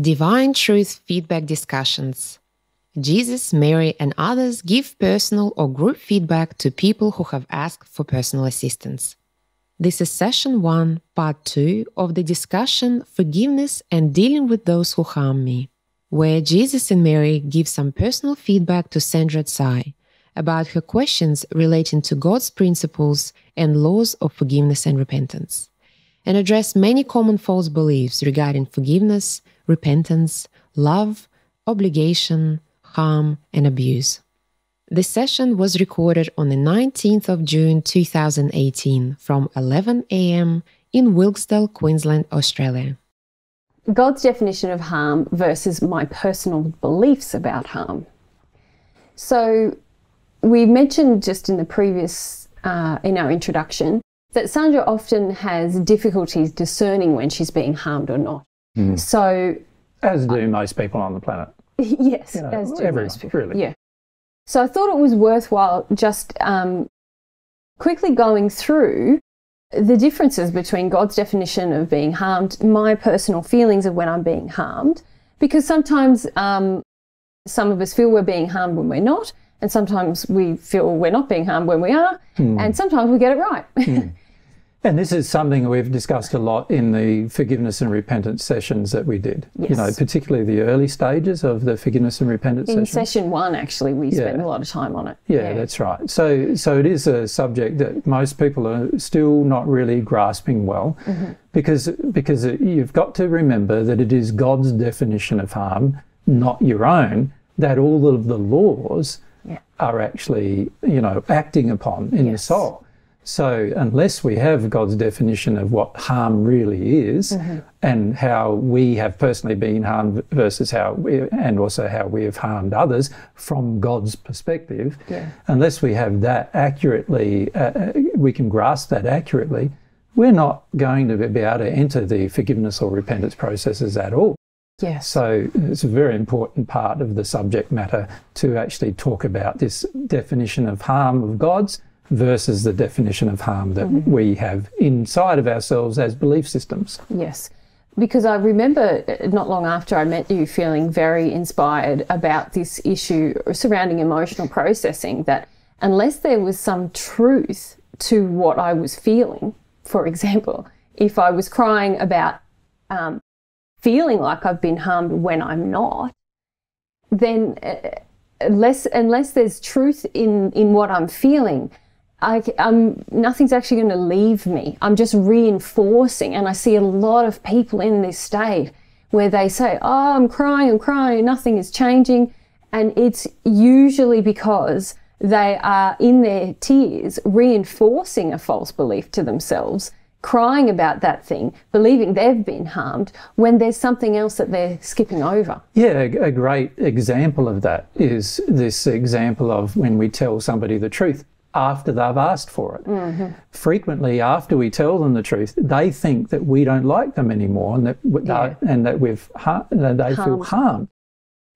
Divine Truth Feedback Discussions. Jesus, Mary, and others give personal or group feedback to people who have asked for personal assistance. This is session one, part two of the discussion Forgiveness and Dealing with Those Who Harm Me, where Jesus and Mary give some personal feedback to Sandra Tsai about her questions relating to God's principles and laws of forgiveness and repentance, and address many common false beliefs regarding forgiveness, repentance, love, obligation, harm, and abuse. The session was recorded on the 19th of June 2018 from 11 a.m. in Wilkesdale, Queensland, Australia. God's definition of harm versus my personal beliefs about harm. So, we mentioned just in the previous, uh, in our introduction, that Sandra often has difficulties discerning when she's being harmed or not. Mm. So, as do most people on the planet. yes, you know, as do everyone, most people. Really. Yeah. So I thought it was worthwhile just um, quickly going through the differences between God's definition of being harmed, my personal feelings of when I'm being harmed, because sometimes um, some of us feel we're being harmed when we're not, and sometimes we feel we're not being harmed when we are, hmm. and sometimes we get it right. Hmm. And this is something we've discussed a lot in the forgiveness and repentance sessions that we did. Yes. You know, particularly the early stages of the forgiveness and repentance in session. session one, actually, we yeah. spent a lot of time on it. Yeah, yeah, that's right. So, so it is a subject that most people are still not really grasping well, mm-hmm. because because you've got to remember that it is God's definition of harm, not your own. That all of the laws yeah. are actually, you know, acting upon in yes. the soul. So, unless we have God's definition of what harm really is mm-hmm. and how we have personally been harmed versus how we, and also how we have harmed others from God's perspective, yeah. unless we have that accurately, uh, uh, we can grasp that accurately, we're not going to be able to enter the forgiveness or repentance processes at all. Yes. So it's a very important part of the subject matter to actually talk about this definition of harm of God's versus the definition of harm that mm-hmm. we have inside of ourselves as belief systems. Yes. Because I remember uh, not long after I met you feeling very inspired about this issue surrounding emotional processing that unless there was some truth to what I was feeling, for example, if I was crying about um, feeling like I've been harmed when I'm not, then uh, unless unless there's truth in in what I'm feeling, I, am um, nothing's actually going to leave me. I'm just reinforcing. And I see a lot of people in this state where they say, Oh, I'm crying, I'm crying, nothing is changing. And it's usually because they are in their tears reinforcing a false belief to themselves, crying about that thing, believing they've been harmed when there's something else that they're skipping over. Yeah, a great example of that is this example of when we tell somebody the truth after they've asked for it. Mm-hmm. Frequently, after we tell them the truth, they think that we don't like them anymore and that yeah. and that we've and they harmed. feel harmed.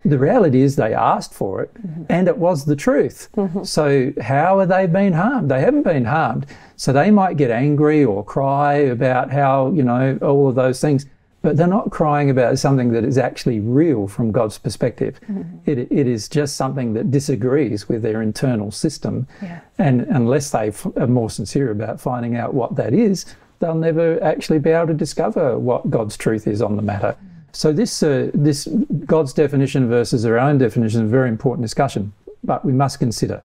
The reality is they asked for it, mm-hmm. and it was the truth. Mm-hmm. So how are they being harmed? They haven't been harmed. So they might get angry or cry about how you know all of those things but they're not crying about something that is actually real from God's perspective. Mm-hmm. It, it is just something that disagrees with their internal system. Yeah. And unless they are more sincere about finding out what that is, they'll never actually be able to discover what God's truth is on the matter. Mm-hmm. So this, uh, this God's definition versus their own definition is a very important discussion, but we must consider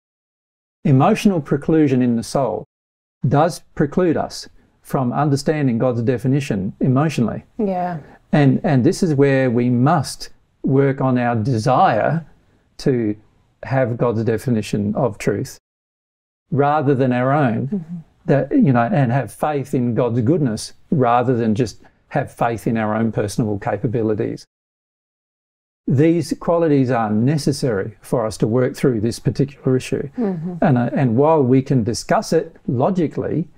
emotional preclusion in the soul does preclude us from understanding God's definition emotionally. Yeah. And and this is where we must work on our desire to have God's definition of truth rather than our own. Mm-hmm. That you know, and have faith in God's goodness rather than just have faith in our own personal capabilities. These qualities are necessary for us to work through this particular issue. Mm-hmm. And, uh, and while we can discuss it logically,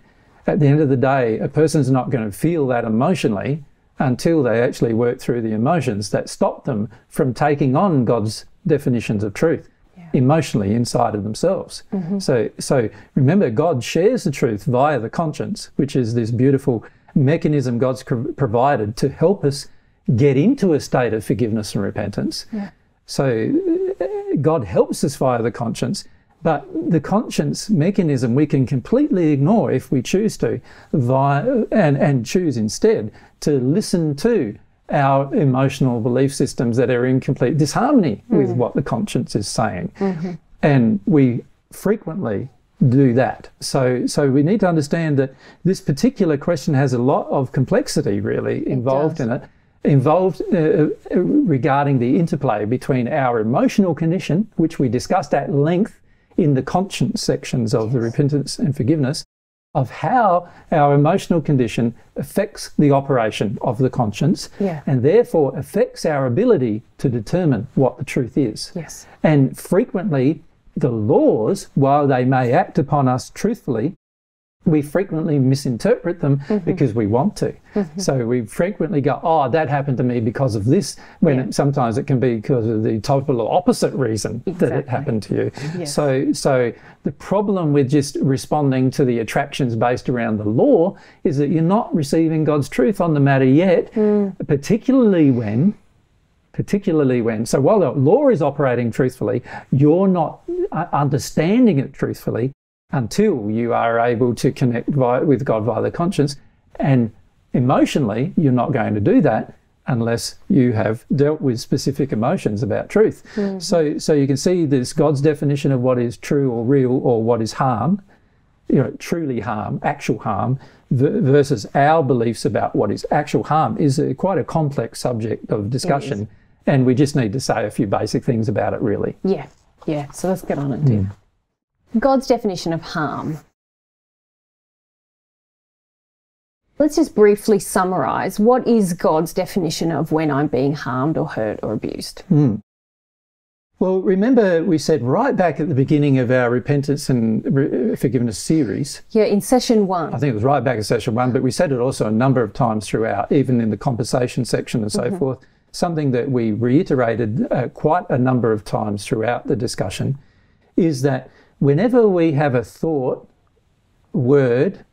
at the end of the day, a person's not going to feel that emotionally until they actually work through the emotions that stop them from taking on God's definitions of truth yeah. emotionally inside of themselves. Mm-hmm. So, so remember, God shares the truth via the conscience, which is this beautiful mechanism God's provided to help us get into a state of forgiveness and repentance. Yeah. So uh, God helps us via the conscience, but the conscience mechanism we can completely ignore if we choose to, via, and, and choose instead to listen to our emotional belief systems that are in complete disharmony with what the conscience is saying. And we frequently do that. So, so we need to understand that this particular question has a lot of complexity really involved does. in it, involved uh, uh, regarding the interplay between our emotional condition, which we discussed at length in the conscience sections of the repentance and forgiveness, of how our emotional condition affects the operation of the conscience Yeah. and therefore affects our ability to determine what the truth is. Yes. And frequently, the laws, while they may act upon us truthfully, we frequently misinterpret them mm-hmm. because we want to. Mm-hmm. So we frequently go, oh, that happened to me because of this, when Yeah. it, sometimes it can be because of the total opposite reason that it happened to you. Yes. So, so the problem with just responding to the attractions based around the law is that you're not receiving God's truth on the matter yet, mm. particularly when particularly when so while the law is operating truthfully you're not uh, understanding it truthfully until you are able to connect via, with god via the conscience and emotionally you're not going to do that unless you have dealt with specific emotions about truth mm-hmm. so so you can see this god's definition of what is true or real or what is harm you know, truly harm, actual harm, v- versus our beliefs about what is actual harm is a, quite a complex subject of discussion. And we just need to say a few basic things about it, really. Yeah, yeah. So let's get on it. Hmm. Dear. God's definition of harm. Let's just briefly summarize what is God's definition of when I'm being harmed or hurt or abused? Well, remember we said right back at the beginning of our repentance and re- forgiveness series, Yeah, in session one. I think it was right back in session one, but we said it also a number of times throughout, even in the compensation section and so forth. Something that we reiterated uh, quite a number of times throughout the discussion is that whenever we have a thought, word,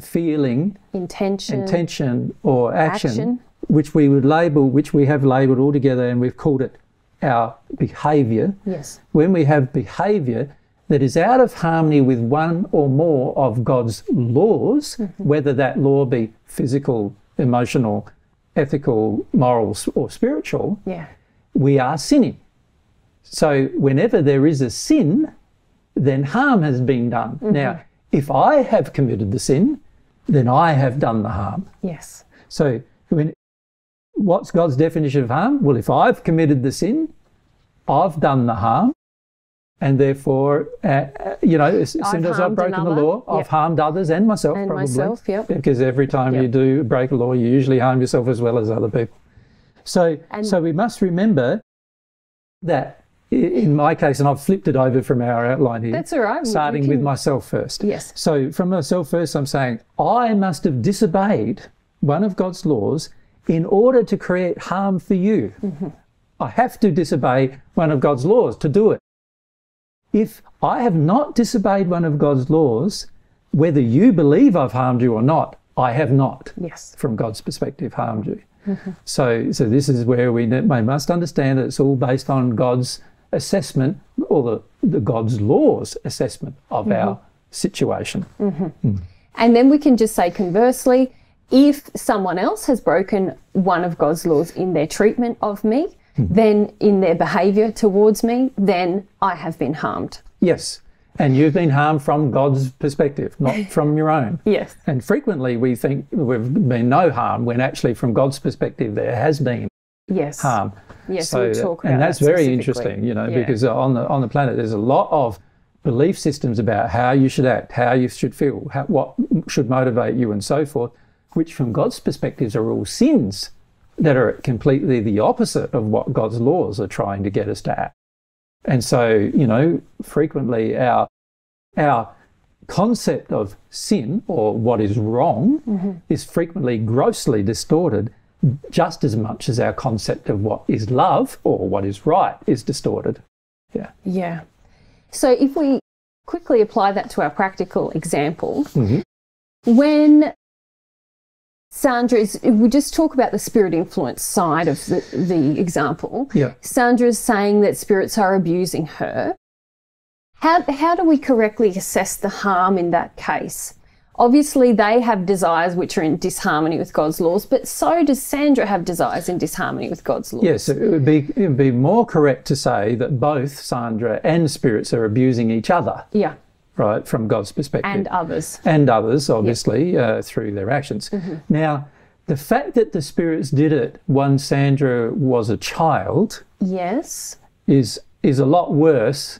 feeling, intention. intention, or action, Action. which we would label, which we have labeled altogether, and we've called it our behaviour Yes. when we have behavior that is out of harmony with one or more of God's laws, mm-hmm. whether that law be physical, emotional, ethical, moral, or spiritual, Yeah. we are sinning. So whenever there is a sin, then harm has been done. Now, if I have committed the sin, then I have done the harm. Yes. So, when, what's God's definition of harm? Well, if I've committed the sin, I've done the harm, and therefore, uh, uh, you know, as I've soon as I've broken another. the law, I've harmed others and myself, And probably. myself, yep. Because every time you do break a law, you usually harm yourself as well as other people. So, And- so we must remember that i- in my case, and I've flipped it over from our outline here That's all right. Starting with myself first. Yes. So from myself first, I'm saying I must have disobeyed one of God's laws in order to create harm for you. Mm-hmm. I have to disobey one of God's laws to do it. If I have not disobeyed one of God's laws, whether you believe I've harmed you or not, I have not Yes. from God's perspective, harmed you. So, so this is where we, we must understand that it's all based on God's assessment or the, the God's laws assessment of mm-hmm. our situation. Mm-hmm. Mm. And then we can just say conversely, if someone else has broken one of God's laws in their treatment of me, hmm. then in their behavior towards me, then I have been harmed. Yes, and you've been harmed from God's perspective, not from your own. Yes. And frequently we think we've been no harm when actually from God's perspective there has been Yes. harm. Yes, we'll talk about and that's that very interesting, you know, Yeah. because on the on the planet there's a lot of belief systems about how you should act, how you should feel, how, what should motivate you, and so forth, which from God's perspectives are all sins that are completely the opposite of what God's laws are trying to get us to act. And so, you know, frequently our our concept of sin or what is wrong Mm-hmm. is frequently grossly distorted just as much as our concept of what is love or what is right is distorted. Yeah. Yeah. So if we quickly apply that to our practical example, Mhm. when Sandra is, we just talk about the spirit influence side of the, the example. Yeah. Sandra is saying that spirits are abusing her. How, how do we correctly assess the harm in that case? Obviously, they have desires which are in disharmony with God's laws, but so does Sandra have desires in disharmony with God's laws. Yes, it would be it would be more correct to say that both Sandra and spirits are abusing each other, Yeah, right, from God's perspective. and others. and others, obviously, uh, through their actions. Now, the fact that the spirits did it when Sandra was a child Yes. is is a lot worse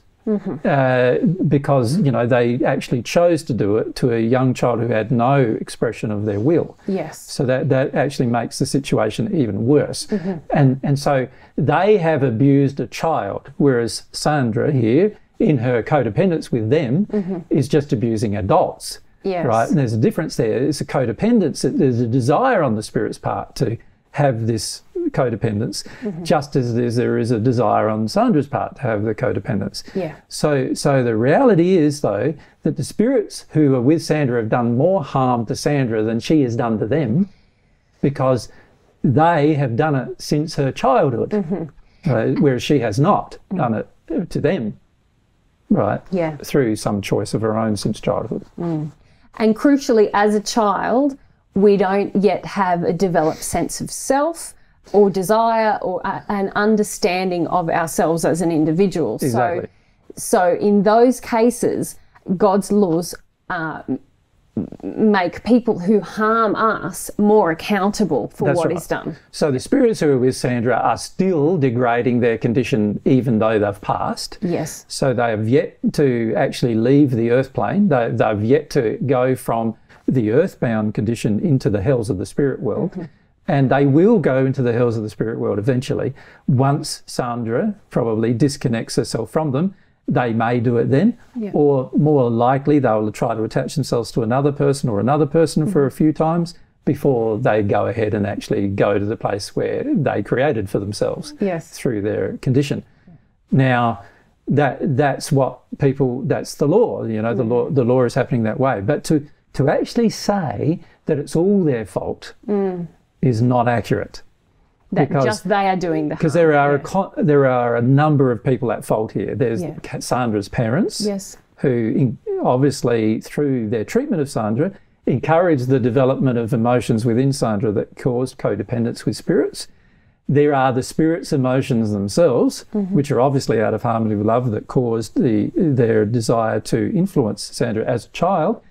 uh, because you know they actually chose to do it to a young child who had no expression of their will. Yes. So that, that actually makes the situation even worse. And, and so they have abused a child, whereas Sandra here, in her codependence with them, is just abusing adults. Yes. Right? And there's a difference there. It's a codependence. There's a desire on the spirit's part to have this codependence, just as there's, a desire on Sandra's part to have the codependence. Yeah. So, so the reality is, though, that the spirits who are with Sandra have done more harm to Sandra than she has done to them, because they have done it since her childhood, uh, whereas she has not done it to them, right? Yeah. Through some choice of her own since childhood. And crucially, as a child, we don't yet have a developed sense of self or desire or a, an understanding of ourselves as an individual. Exactly. So, so in those cases, God's laws uh, make people who harm us more accountable for That's what right. is done. So the spirits who are with Sandra are still degrading their condition even though they've passed. Yes. So they have yet to actually leave the earth plane. They, they've yet to go from the earthbound condition into the hells of the spirit world. Mm-hmm. And they will go into the hells of the spirit world eventually. Once Sandra probably disconnects herself from them, they may do it then. Yeah. Or more likely, they'll try to attach themselves to another person or another person for mm-hmm. a few times before they go ahead and actually go to the place where they created for themselves Yes. through their condition. Now, that that's what people that's the law. You know, the law the law is happening that way. But to to actually say that it's all their fault mm. is not accurate That Because- just they are doing the because there are a con- there are a number of people at fault here. There's Yeah. Sandra's parents, Yes. who in, obviously through their treatment of Sandra encouraged the development of emotions within Sandra that caused codependence with spirits. There are the spirits' emotions themselves, mm-hmm. which are obviously out of harmony with love, that caused the their desire to influence Sandra as a child.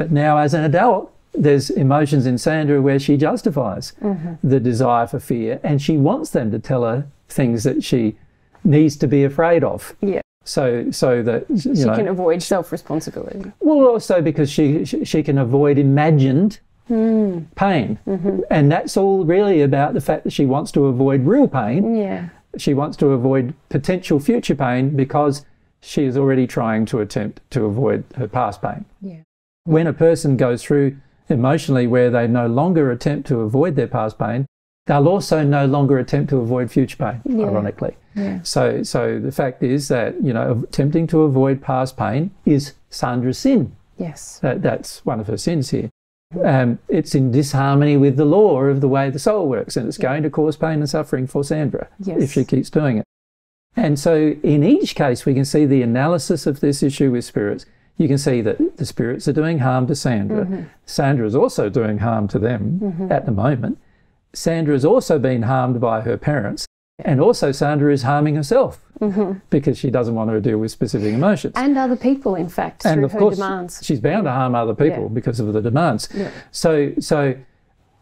But now, as an adult, there's emotions in Sandra where she justifies mm-hmm. the desire for fear, and she wants them to tell her things that she needs to be afraid of. Yeah. So, so that you She know, can avoid self responsibility. well, also because she she she can avoid imagined hmm. pain, mm-hmm. and that's all really about the fact that she wants to avoid real pain. Yeah. She wants to avoid potential future pain because she is already trying to attempt to avoid her past pain. Yeah. When a person goes through emotionally where they no longer attempt to avoid their past pain, they'll also no longer attempt to avoid future pain, Yeah. ironically. Yeah. So, so the fact is that you know attempting to avoid past pain is Sandra's sin. Yes. That, that's one of her sins here. Um, it's in disharmony with the law of the way the soul works, and it's going to cause pain and suffering for Sandra Yes. if she keeps doing it. And so, in each case, we can see the analysis of this issue with spirits. You can see that the spirits are doing harm to Sandra. Mm-hmm. Sandra is also doing harm to them at the moment. Sandra has also been harmed by her parents. And also, Sandra is harming herself because she doesn't want to deal with specific emotions. And other people, in fact, and through of her course demands. she's bound to harm other people Yeah. because of the demands Yeah. so so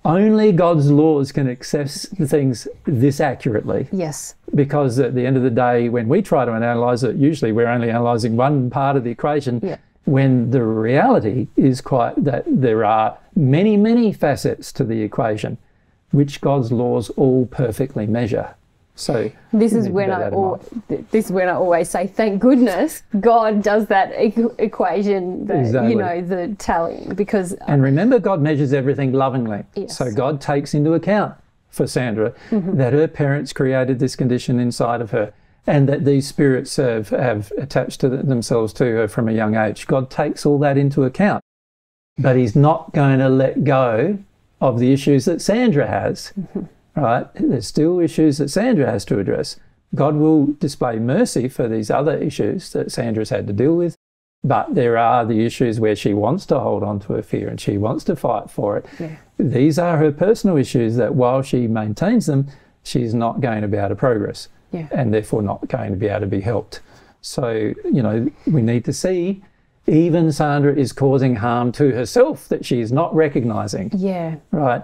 only god's laws can access things this accurately Yes. because at the end of the day when we try to analyze it usually we're only analyzing one part of the equation Yeah. When the reality is quite that there are many many facets to the equation which god's laws all perfectly measure so This is when I al- this is when I always say, thank goodness God does that e- equation, the, Exactly. you know, the tallying, because And remember, God measures everything lovingly. Yes. So God takes into account for Sandra mm-hmm. that her parents created this condition inside of her and that these spirits have, have attached to themselves to her from a young age. God takes all that into account. But He's not going to let go of the issues that Sandra has, mm-hmm. right? There's still issues that Sandra has to address. God will display mercy for these other issues that Sandra's had to deal with, but there are the issues where she wants to hold on to her fear and she wants to fight for it. Yeah. These are her personal issues that while she maintains them, she's not going to be able to progress Yeah. and therefore not going to be able to be helped. So, you know, we need to see even Sandra is causing harm to herself that she's not recognizing, Yeah. right?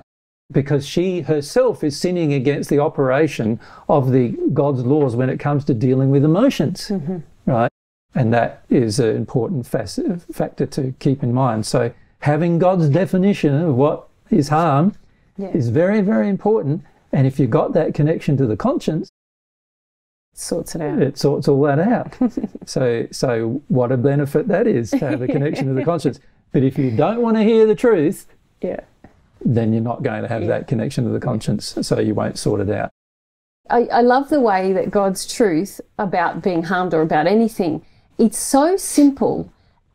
Because she herself is sinning against the operation of the God's laws when it comes to dealing with emotions, mm-hmm. right? And that is an important fac- factor to keep in mind. So, having God's definition of what is harm Yeah. is very, very important. And if you've got that connection to the conscience, Sorts it out. it sorts all that out. so, so what a benefit that is to have a connection to the conscience. But if you don't want to hear the truth, Yeah. then you're not going to have Yeah. that connection to the conscience, so you won't sort it out. I, I love the way that God's truth about being harmed or about anything, it's so simple,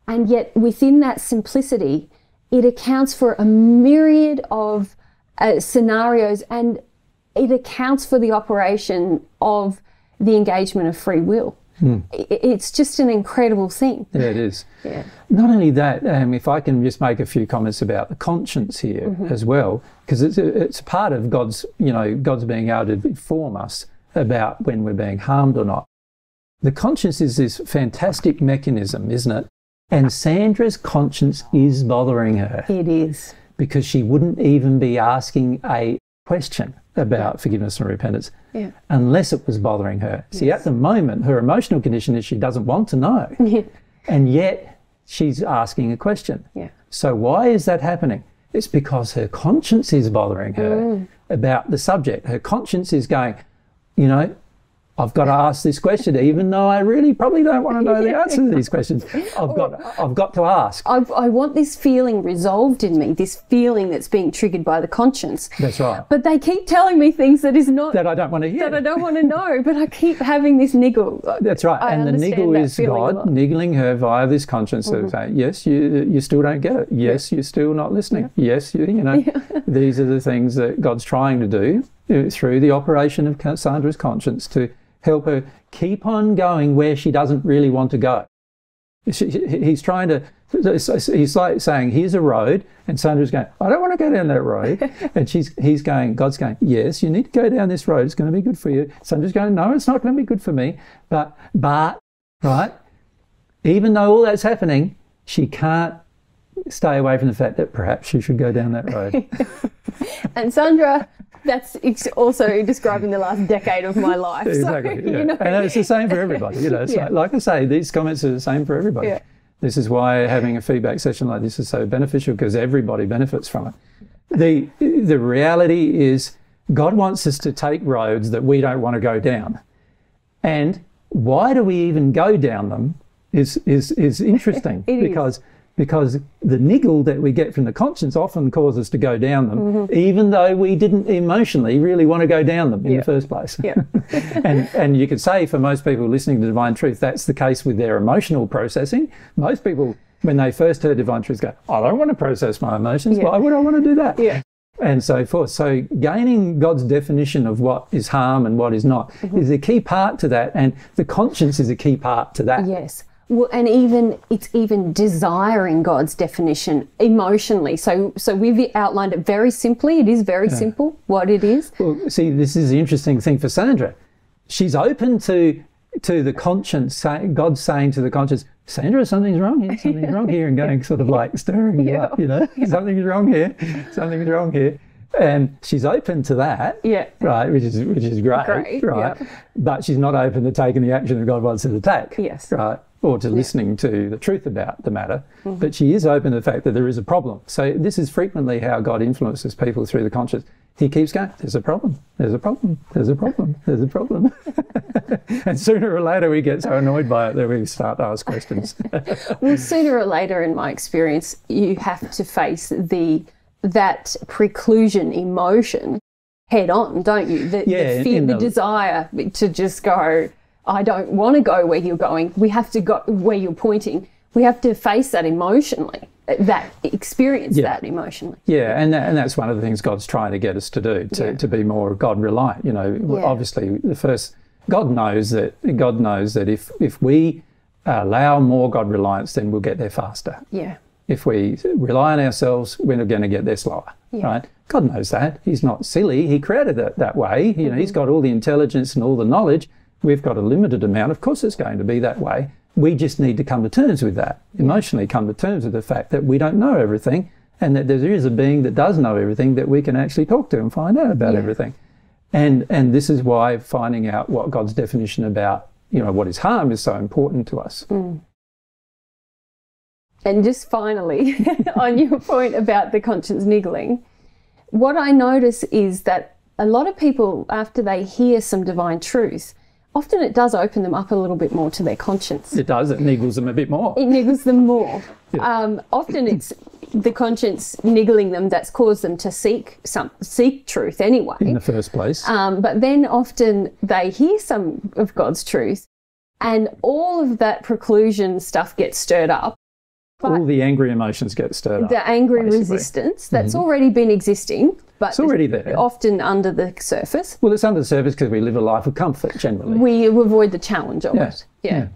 and yet within that simplicity, it accounts for a myriad of uh, scenarios and it accounts for the operation of the engagement of free will. I- It's just an incredible thing. Yeah, it is. Yeah. Not only that, um, if I can just make a few comments about the conscience here as well, because it's a, it's a part of God's, you know, God's being able to inform us about when we're being harmed or not. The conscience is this fantastic mechanism, isn't it? And Sandra's conscience is bothering her It is. because she wouldn't even be asking a question about forgiveness and repentance Yeah. unless it was bothering her. See, at the moment, her emotional condition is she doesn't want to know. And yet she's asking a question. Yeah. So why is that happening? It's because her conscience is bothering her Mm. about the subject. Her conscience is going, you know, I've got to ask this question, even though I really probably don't want to know the answer to these questions. I've got, I've got to ask. I, I want this feeling resolved in me, this feeling that's being triggered by the conscience. That's right. But they keep telling me things that is not That I don't want to hear. that I don't want to know, but I keep having this niggle. That's right. I and the niggle is God niggling her via this conscience of mm-hmm. saying, yes, you you still don't get it. Yes, you're still not listening. Yes, you you know, these are the things that God's trying to do through the operation of Cassandra's conscience to help her keep on going where she doesn't really want to go. She- He's trying to. He's like saying, "Here's a road," and Sandra's going, "I don't want to go down that road." and she's, he's going, God's going, "Yes, you need to go down this road. It's going to be good for you." Sandra's going, "No, it's not going to be good for me." But, but, right? Even though all that's happening, she can't stay away from the fact that perhaps she should go down that road. And Sandra, that's it's also describing the last decade of my life. So, exactly. yeah. you know, And it's the same for everybody. You know, Yeah. like, like I say, these comments are the same for everybody. Yeah. This is why having a feedback session like this is so beneficial because everybody benefits from it. The the reality is God wants us to take roads that we don't want to go down. And why do we even go down them is is is interesting It is. because because the niggle that we get from the conscience often causes us to go down them, even though we didn't emotionally really want to go down them in. Yeah. the first place. Yeah. and and you could say for most people listening to Divine Truth, that's the case with their emotional processing. Most people, when they first heard Divine Truth, go, "I don't want to process my emotions. Yeah. Why would I want to do that?" Yeah. And so forth. So gaining God's definition of what is harm and what is not Mm-hmm. is a key part to that, and the conscience is a key part to that. Yes. Well, and even it's even desiring God's definition emotionally. So, so we've outlined it very simply. It is very simple what it is. Well, see, this is the interesting thing for Sandra. She's open to to the conscience, God saying to the conscience, Sandra, something's wrong here, something's wrong here, and going sort of like stirring you up, you know, something's wrong here, something's wrong here. And she's open to that, Yeah. right, which is which is great, Great, right? yeah. But she's not open to taking the action that God wants her to take, Yes. right, or to listening to the truth about the matter. Mm-hmm. But she is open to the fact that there is a problem. So this is frequently how God influences people through the conscience. He keeps going, there's a problem, there's a problem, there's a problem, there's a problem. and sooner or later we get so annoyed by it that we start to ask questions. Well, sooner or later, in my experience, you have to face the that preclusion emotion head on, don't you? The, Yeah, the fear, the the- desire to just go. I don't want to go where you're going. We have to go where you're pointing. we have to face that emotionally, that experience Yeah. that emotionally. Yeah, and that, and that's one of the things God's trying to get us to do to, Yeah. to be more God reliant. You know, Yeah. obviously the first God knows that God knows that if if we allow more God reliance, then we'll get there faster. Yeah. If we rely on ourselves, we're not going to get there slower. Yeah. Right? God knows that. He's not silly. He created it that way. You know, He's mm-hmm. got all the intelligence and all the knowledge. We've got a limited amount. Of course, it's going to be that way. We just need to come to terms with that. Emotionally, come to terms with the fact that we don't know everything, and that there is a being that does know everything that we can actually talk to and find out about Yeah. everything. And and this is why finding out what God's definition about you know what is harm is so important to us. Mm. And just finally, on your point about the conscience niggling, what I notice is that a lot of people, after they hear some divine truth, often it does open them up a little bit more to their conscience. It does. It niggles them a bit more. It niggles them more. Um, often it's the conscience niggling them that's caused them to seek some seek truth anyway. in the first place. Um, but then often they hear some of God's truth, and all of that preclusion stuff gets stirred up. All the angry emotions get stirred up. The angry basically. resistance that's mm-hmm. already been existing, but It's already there. often under the surface. Well, it's under the surface because we live a life of comfort generally. We avoid the challenge of Yeah, it. Yeah.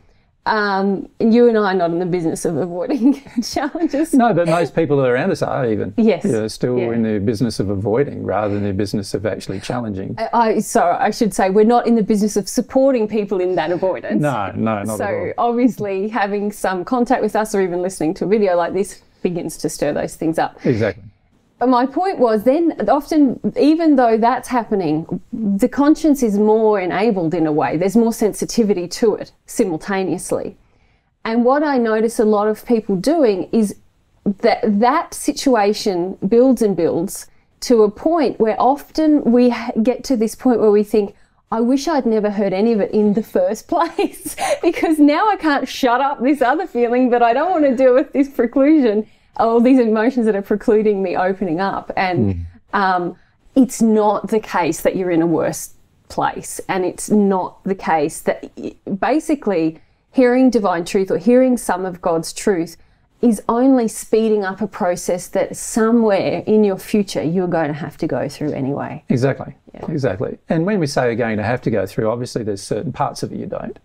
Um, you and I are not in the business of avoiding challenges. no, but most people around us are even. Yes. Yeah, still Yeah. in the business of avoiding rather than the business of actually challenging. I, so I should say we're not in the business of supporting people in that avoidance. No, no, not so at all. So obviously having some contact with us or even listening to a video like this begins to stir those things up. Exactly. My point was then often even though that's happening the conscience is more enabled in a way. There's more sensitivity to it simultaneously. And what i notice a lot of people doing is that that situation builds and builds to a point where often we get to this point where we think I wish I'd never heard any of it in the first place because now I can't shut up this other feeling, but I don't want to deal with this preclusion, all these emotions that are precluding me opening up. And um, it's not the case that you're in a worse place. And it's not the case that basically hearing divine truth or hearing some of God's truth is only speeding up a process that somewhere in your future you're going to have to go through anyway. Exactly. Exactly. And when we say you're going to have to go through, obviously there's certain parts of it you don't.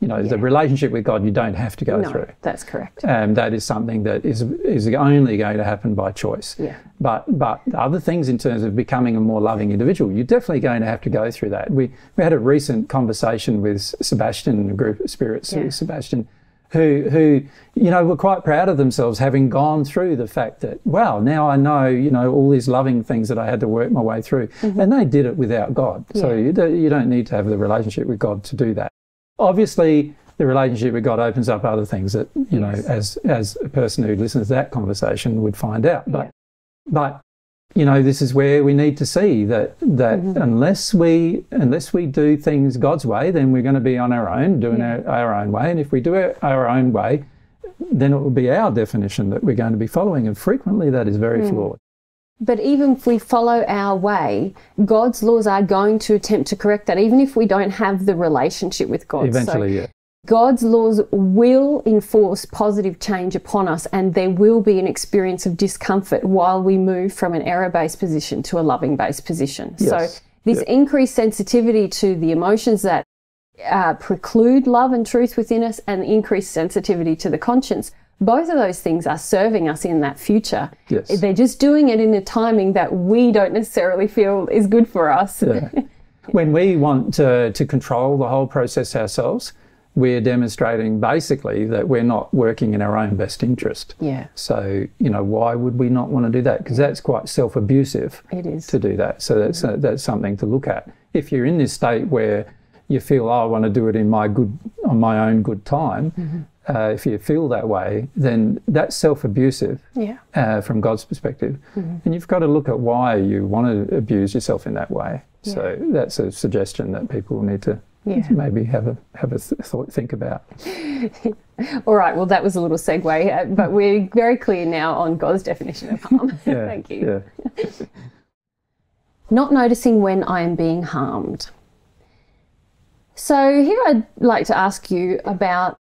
You know, the relationship with God you don't have to go No, through. that's correct. Um, that is something that is is only going to happen by choice. Yeah. But but other things in terms of becoming a more loving individual, you're definitely going to have to go through that. We we had a recent conversation with Sebastian and a group of spirits Yeah. Sebastian, who who you know were quite proud of themselves having gone through the fact that wow now I know you know all these loving things that I had to work my way through, and they did it without God. yeah. So Mm-hmm. You don't, you don't need to have the relationship with God to do that obviously the relationship with God opens up other things that you know as as a person who listens to that conversation would find out. But but you know this is where we need to see that that Mm-hmm. unless we unless we do things God's way then we're going to be on our own doing our, our own way. And if we do it our own way then it will be our definition that we're going to be following. And frequently that is very Mm. flawed But even if we follow our way, God's laws are going to attempt to correct that, even if we don't have the relationship with God. So eventually yeah God's laws will enforce positive change upon us, and there will be an experience of discomfort while we move from an error based position to a loving based position. Yes. So, this increased sensitivity to the emotions that uh, preclude love and truth within us, and increased sensitivity to the conscience, both of those things are serving us in that future. Yes. They're just doing it in a timing that we don't necessarily feel is good for us. Yeah. when we want to, to control the whole process ourselves, we're demonstrating basically that we're not working in our own best interest. yeah, So, you know, why would we not want to do that? Because that's quite self abusive it is. to do that. So that's, uh, that's something to look at. If you're in this state where you feel, oh, I want to do it in my good, on my own good time, uh, if you feel that way, then that's self abusive Yeah. uh, from God's perspective. And you've got to look at why you want to abuse yourself in that way. So that's a suggestion that people need to Yeah. maybe have a have a th- thought think about. All right, well, that was a little segue, uh, but we're very clear now on God's definition of harm. Yeah, Thank you. Yeah. Not noticing when I am being harmed. So, here I'd like to ask you about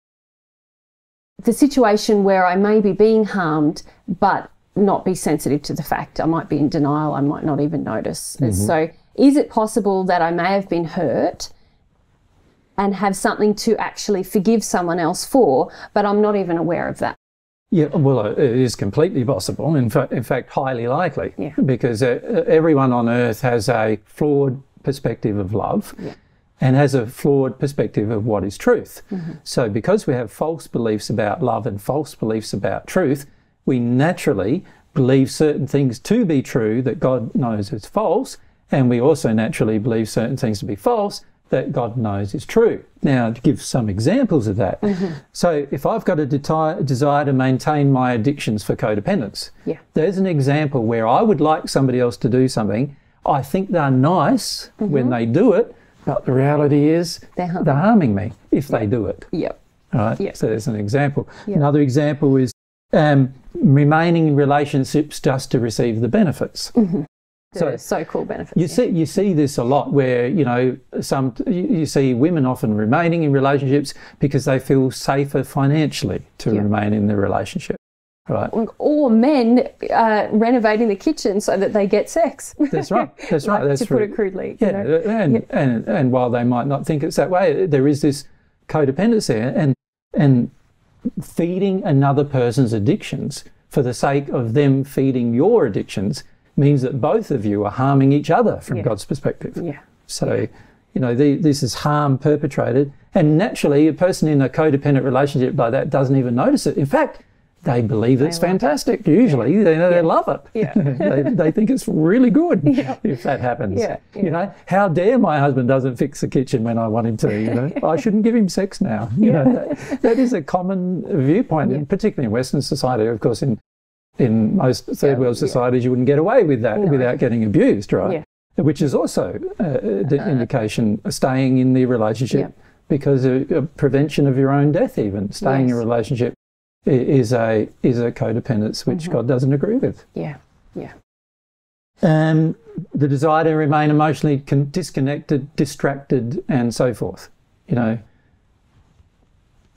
the situation where I may be being harmed, but not be sensitive to the fact. I might be in denial. I might not even notice. Mm-hmm. So, is it possible that I may have been hurt and have something to actually forgive someone else for, but I'm not even aware of that? Yeah, well, uh, it is completely possible. In, fa- in fact, highly likely. Yeah. Because uh, uh, everyone on earth has a flawed perspective of love and has a flawed perspective of what is truth. Mm-hmm. So, because we have false beliefs about love and false beliefs about truth, we naturally believe certain things to be true that God knows is false, and we also naturally believe certain things to be false that God knows is true. Now, to give some examples of that. Mm-hmm. So, if I've got a desire to maintain my addictions for codependence, Yeah. there's an example where I would like somebody else to do something. I think they're nice when mm-hmm. they do it, but the reality is They're harming. they're harming me if they do it. Yep. Right. Yeah. So there's an example. Yeah. Another example is um, remaining in relationships just to receive the benefits. The So- so-called benefits. You yeah. see, you see this a lot where you know some you see women often remaining in relationships because they feel safer financially to remain in the relationship. Right. or men uh, renovating the kitchen so that they get sex. That's right. That's Like, right. That's to put it crudely. Yeah, You know? and, and and while they might not think it's that way, there is this codependency and and feeding another person's addictions for the sake of them feeding your addictions means that both of you are harming each other from Yeah. God's perspective. Yeah. So, you know, the, this is harm perpetrated, and naturally, a person in a codependent relationship like that doesn't even notice it. In fact, they believe it's like it. fantastic. Usually, they, they love it. Yeah. they, they think it's really good if that happens. Yeah, yeah. You know, how dare my husband doesn't fix the kitchen when I want him to? You know, I shouldn't give him sex now. You know, that, that is a common viewpoint, and particularly in Western society. Of course, in in most third world yeah. societies, you wouldn't get away with that No. without getting abused, right? Yeah. Which is also uh, the indication of staying in the relationship Yeah. because of, of prevention of your own death. Even staying in a relationship is a is a codependence which Mm-hmm. God doesn't agree with. Yeah. Yeah. Um, the desire to remain emotionally con- disconnected, distracted, and so forth. You know,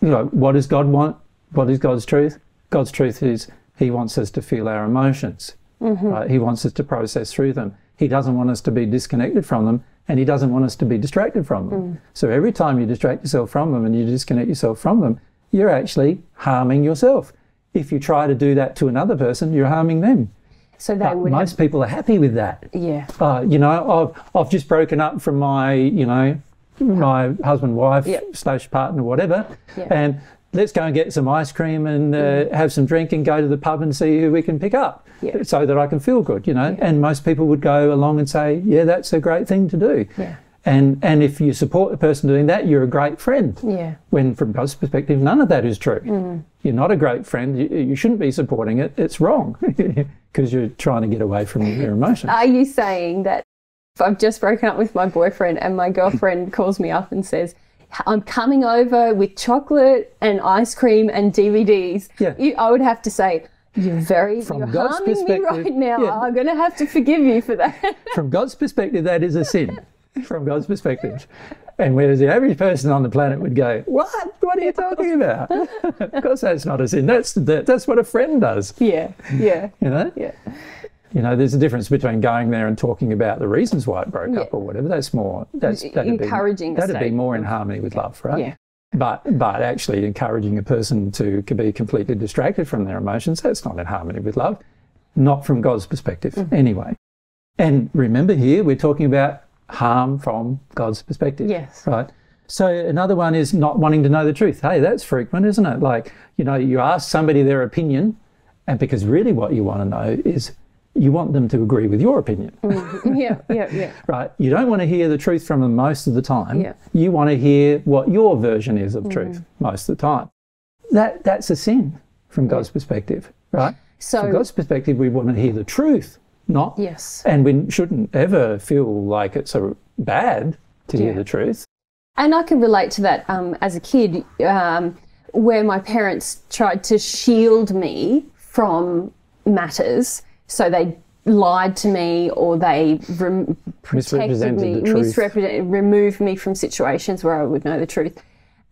you know, what does God want? What is God's truth? God's truth is He wants us to feel our emotions. Right? He wants us to process through them. He doesn't want us to be disconnected from them, and He doesn't want us to be distracted from them. So every time you distract yourself from them and you disconnect yourself from them, you're actually harming yourself. If you try to do that to another person, you're harming them. So they But would most people are happy with that. yeah. Uh, you know, I've, I've just broken up from my, you know, my husband, wife, Yep. slash partner, whatever, Yeah. and let's go and get some ice cream and uh, have some drink and go to the pub and see who we can pick up Yeah. so that I can feel good, you know. And most people would go along and say, yeah, that's a great thing to do. Yeah. And, and if you support the person doing that, you're a great friend. Yeah. When from God's perspective, none of that is true. Mm. You're not a great friend. You, you shouldn't be supporting it. It's wrong because you're trying to get away from your emotions. Are you saying that if I've just broken up with my boyfriend and my girlfriend calls me up and says, I'm coming over with chocolate and ice cream and DVDs, Yeah. you, I would have to say, you're very, From you're God's harming me right now. yeah. I'm going to have to forgive you for that. from God's perspective, that is a sin. From God's perspective. And whereas the average person on the planet would go, What? What are you talking about? of course, that's not a sin. That's, that, that's what a friend does. yeah. Yeah. You know? Yeah. You know, there's a difference between going there and talking about the reasons why it broke Yeah. up or whatever. That's more, that's, that'd Encouraging be, that'd be more in harmony with love, right? Yeah. But, but actually encouraging a person to be completely distracted from their emotions, that's not in harmony with love. Not from God's perspective, Mm-hmm. anyway. And remember here, we're talking about harm from God's perspective. Yes. Right. So another one is not wanting to know the truth. Hey, that's frequent, isn't it? Like, you know, you ask somebody their opinion, and because really what you want to know is you want them to agree with your opinion. Mm-hmm. yeah. Yeah. Yeah. Right. You don't want to hear the truth from them most of the time. Yeah. You want to hear what your version is of truth mm-hmm. most of the time. That that's a sin from God's perspective, right? So, from God's perspective, we want to hear the truth, not yes. and we shouldn't ever feel like it's a bad to hear the truth. And I can relate to that um, as a kid, um, where my parents tried to shield me from matters. So they lied to me or they rem- protected me, the truth. misrepresented, removed me from situations where I would know the truth.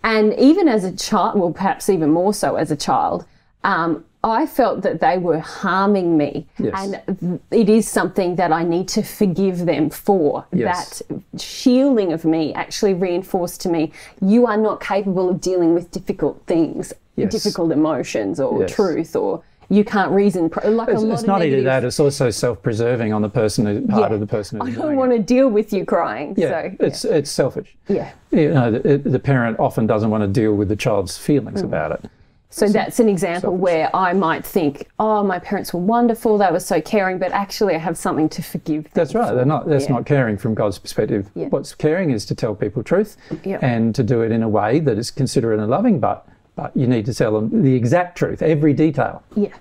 And even as a child, well, perhaps even more so as a child, um, I felt that they were harming me. Yes. And it is something that I need to forgive them for. Yes. That shielding of me actually reinforced to me you are not capable of dealing with difficult things, Yes. difficult emotions or truth, or you can't reason. pro- Like It's, a lot it's not negative, that; it's also self-preserving on the person, who, part Yeah. of the person I don't want it. to deal with you crying. Yeah, so, it's it's selfish. yeah. You know, the, the parent often doesn't want to deal with the child's feelings Mm. about it. So that's an example where I might think, oh, my parents were wonderful, they were so caring, but actually I have something to forgive them That's right. for. They're not. That's Yeah. not caring from God's perspective. Yeah. What's caring is to tell people truth Yeah. and to do it in a way that is considerate and loving. But but you need to tell them the exact truth, every detail, Yeah,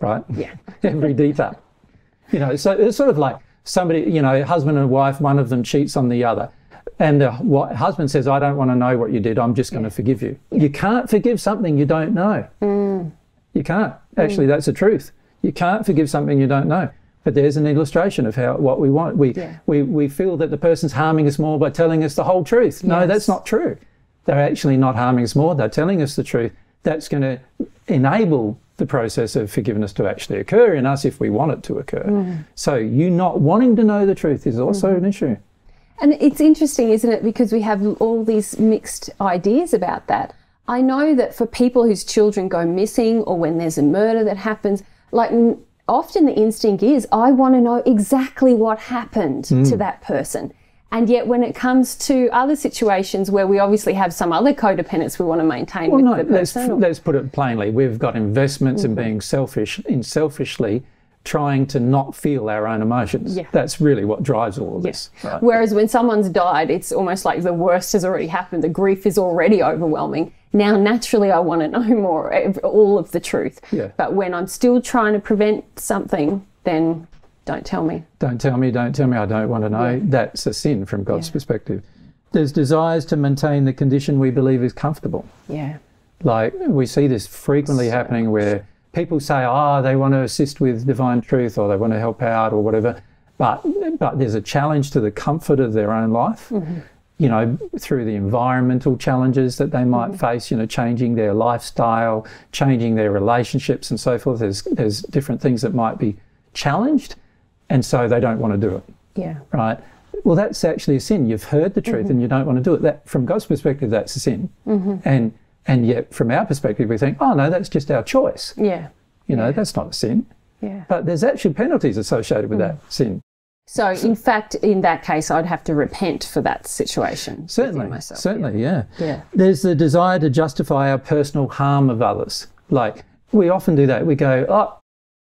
right? yeah, every detail. You know, so it's sort of like somebody, you know, husband and wife, one of them cheats on the other. And the husband says, I don't want to know what you did. I'm just going to forgive you. You can't forgive something you don't know. Mm. You can't. Actually, that's the truth. You can't forgive something you don't know. But there's an illustration of how what we want. We, Yeah. we, we feel that the person's harming us more by telling us the whole truth. No, Yes. that's not true. They're actually not harming us more. They're telling us the truth. That's going to enable the process of forgiveness to actually occur in us if we want it to occur. Mm. So, you not wanting to know the truth is also Mm-hmm. an issue. And it's interesting, isn't it? Because we have all these mixed ideas about that. I know that for people whose children go missing or when there's a murder that happens, like often the instinct is, I want to know exactly what happened Hmm. to that person. And yet, when it comes to other situations where we obviously have some other codependence we want to maintain Well, with no, the let's, or- let's put it plainly. We've got investments Mm-hmm. in being selfish, in selfishly trying to not feel our own emotions. Yeah. That's really what drives all of this. Right? Whereas when someone's died, it's almost like the worst has already happened. The grief is already overwhelming. Now, naturally, I want to know more, all of the truth. Yeah. But when I'm still trying to prevent something, then don't tell me. Don't tell me, don't tell me, I don't want to know. That's a sin from God's Yeah. perspective. There's desires to maintain the condition we believe is comfortable. Yeah. Like we see this frequently happening where people say, oh, they want to assist with divine truth or they want to help out or whatever. But, but there's a challenge to the comfort of their own life, mm-hmm. you know, through the environmental challenges that they might mm-hmm. face, you know, changing their lifestyle, changing their relationships and so forth. There's, there's different things that might be challenged. And so they don't want to do it Yeah. right? Well, that's actually a sin. You've heard the truth mm-hmm. and you don't want to do it. That, from God's perspective, that's a sin. And and yet, from our perspective, we think, oh no, that's just our choice. Yeah. You know, that's not a sin. Yeah. But there's actually penalties associated with that mm. sin. So, in fact, in that case, I'd have to repent for that situation. Certainly, myself. certainly, yeah. Yeah. There's the desire to justify our personal harm of others. Like we often do that. We go, oh,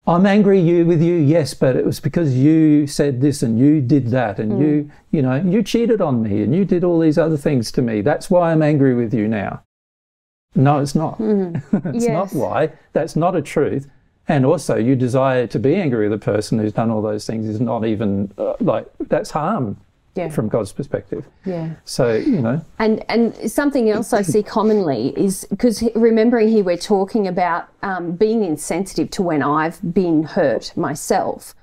I'm angry you with you, yes, but it was because you said this and you did that and mm. you, you know, you cheated on me and you did all these other things to me. That's why I'm angry with you now. No, it's not. it's Yes. not why. That's not a truth. And also, you desire to be angry with a person who's done all those things is not even uh, like that's harm Yeah. from God's perspective. Yeah. So you know, And and something else I see commonly is because remembering here we're talking about um, being insensitive to when I've been hurt myself.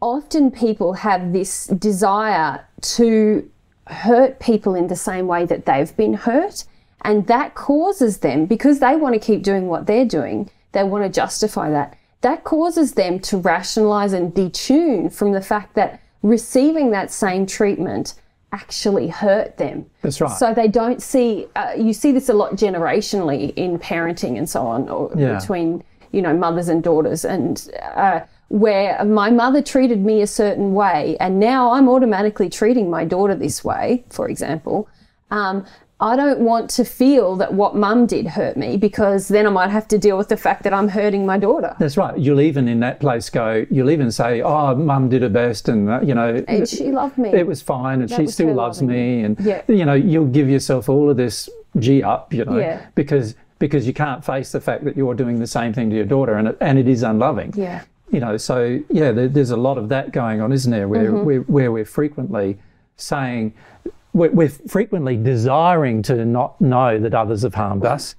Often people have this desire to hurt people in the same way that they've been hurt, and that causes them because they want to keep doing what they're doing. They want to justify that. That causes them to rationalize and detune from the fact that receiving that same treatment actually hurt them. That's right. So they don't see, uh, you see this a lot generationally in parenting and so on, or Yeah. between, you know, mothers and daughters, and uh, where my mother treated me a certain way, and now I'm automatically treating my daughter this way, for example. Um, I don't want to feel that what mum did hurt me because then I might have to deal with the fact that I'm hurting my daughter. That's right. You'll even in that place go. You'll even say, "Oh, Mum did her best, and uh, you know, And she loved me. it was fine, and That she still loves me." And Yeah. you know, you'll give yourself all of this g up, you know, Yeah. because because you can't face the fact that you're doing the same thing to your daughter, and it, and it is unloving. Yeah. You know, so yeah, there, there's a lot of that going on, isn't there? Where Mm-hmm. where, where we're frequently saying. We're, we're frequently desiring to not know that others have harmed us,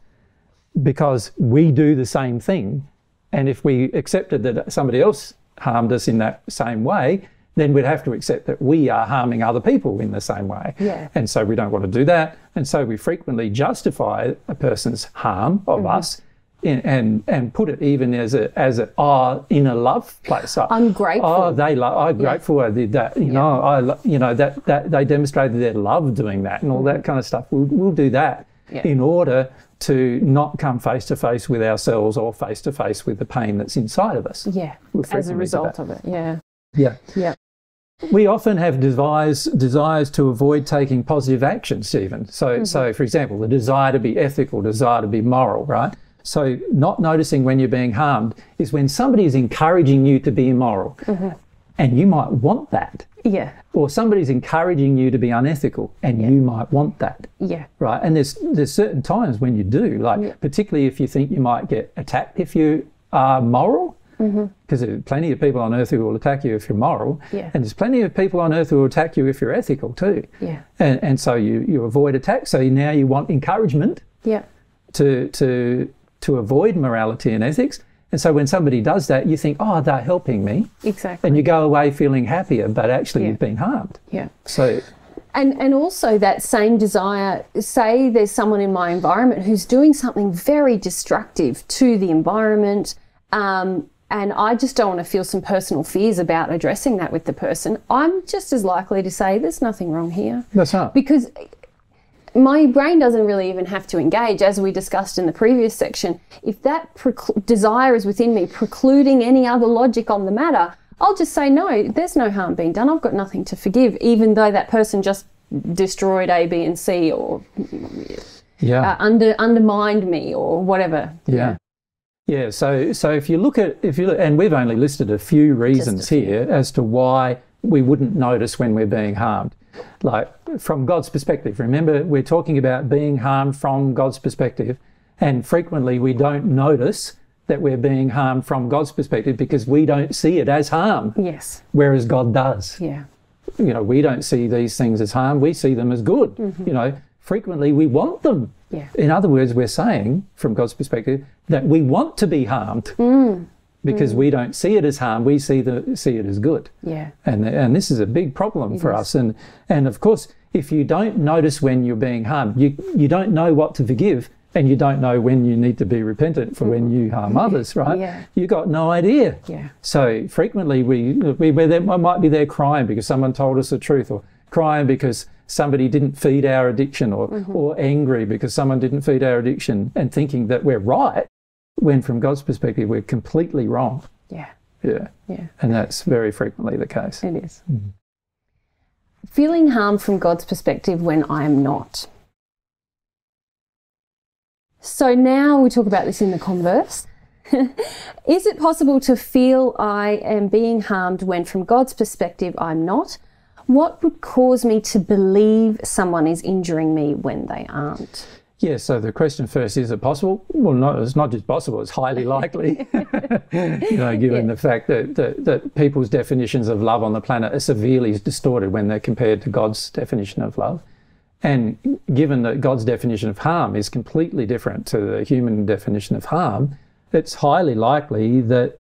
because we do the same thing. And if we accepted that somebody else harmed us in that same way, then we'd have to accept that we are harming other people in the same way. Yeah. And so we don't want to do that. And so we frequently justify a person's harm of Mm-hmm. us in, and and put it even as a as a oh in a love place. Ah, ah, I'm grateful. Oh, they love. I'm grateful I did that. You know, I you know that that they demonstrated their love doing that and all mm-hmm. that kind of stuff. We'll, we'll do that. Yeah. in order to not come face to face with ourselves or face to face with the pain that's inside of us. Yeah. We'll As a result of it. Yeah. Yeah. Yeah. We often have desires desires to avoid taking positive action, Stephen. So, mm-hmm. so for example, the desire to be ethical, desire to be moral, right? So, not noticing when you're being harmed is when somebody is encouraging you to be immoral, mm-hmm. and you might want that, Yeah. or somebody's encouraging you to be unethical, and you might want that, Yeah. right? And there's there's certain times when you do, like particularly if you think you might get attacked if you are moral, mm-hmm. because there are plenty of people on earth who will attack you if you're moral, Yeah. and there's plenty of people on earth who will attack you if you're ethical too. Yeah. And, and so you, you avoid attack. So now you want encouragement Yeah. to, to, to avoid morality and ethics. And so when somebody does that, you think, oh, they're helping me. Exactly. And you go away feeling happier, but actually Yeah. you've been harmed. yeah. So, And and also that same desire, say there's someone in my environment who's doing something very destructive to the environment, um, and I just don't want to feel some personal fears about addressing that with the person. I'm just as likely to say there's nothing wrong here that's right. because my brain doesn't really even have to engage, as we discussed in the previous section. If that desire is within me, precluding any other logic on the matter, I'll just say, no, there's no harm being done. I've got nothing to forgive, even though that person just destroyed A, B, and C or yeah. uh, under undermined me or whatever. Yeah. Yeah, so so if you look at if you look, and we've only listed a few reasons few. here as to why we wouldn't notice when we're being harmed. Like from God's perspective, remember we're talking about being harmed from God's perspective, and frequently we don't notice that we're being harmed from God's perspective because we don't see it as harm, Yes. whereas God does Yeah. you know, we don't see these things as harm, we see them as good. Mm-hmm. You know, frequently we want them. Yeah. In other words, we're saying, from God's perspective, that we want to be harmed mm. Because mm. we don't see it as harm, we see, the, see it as good. Yeah. And, and this is a big problem for us. And, and of course, if you don't notice when you're being harmed, you, you don't know what to forgive and you don't know when you need to be repentant for when you harm mm. others, right? Yeah. You got no idea. Yeah. So frequently we, we we're there, might be there crying because someone told us the truth or crying because somebody didn't feed our addiction or, mm-hmm. or angry because someone didn't feed our addiction and thinking that we're right when from God's perspective we're completely wrong. Yeah. Yeah. Yeah. And that's very frequently the case. It is. Mm. Feeling harm from God's perspective when I am not. So now we talk about this in the converse. is it possible to feel I am being harmed when, from God's perspective, I'm not? What would cause me to believe someone is injuring me when they aren't? Yeah, so the question first is it possible? Well, no, it's not just possible, it's highly likely. you know, given the fact that, that, that people's definitions of love on the planet are severely distorted when they're compared to God's definition of love. And given that God's definition of harm is completely different to the human definition of harm, it's highly likely that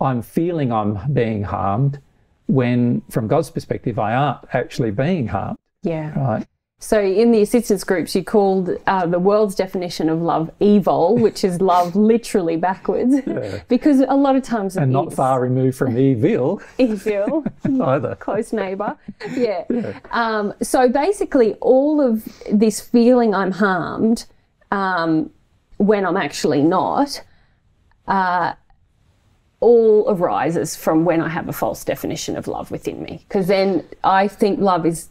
I'm feeling I'm being harmed when, from God's perspective, I aren't actually being harmed, Yeah. right? So in the assistance groups, you called uh, the world's definition of love evil, which is love literally backwards, because a lot of times And not is far removed from evil evil, either. close neighbour. Yeah. Um, so basically, all of this feeling I'm harmed um, when I'm actually not, uh, all arises from when I have a false definition of love within me. Because then I think love is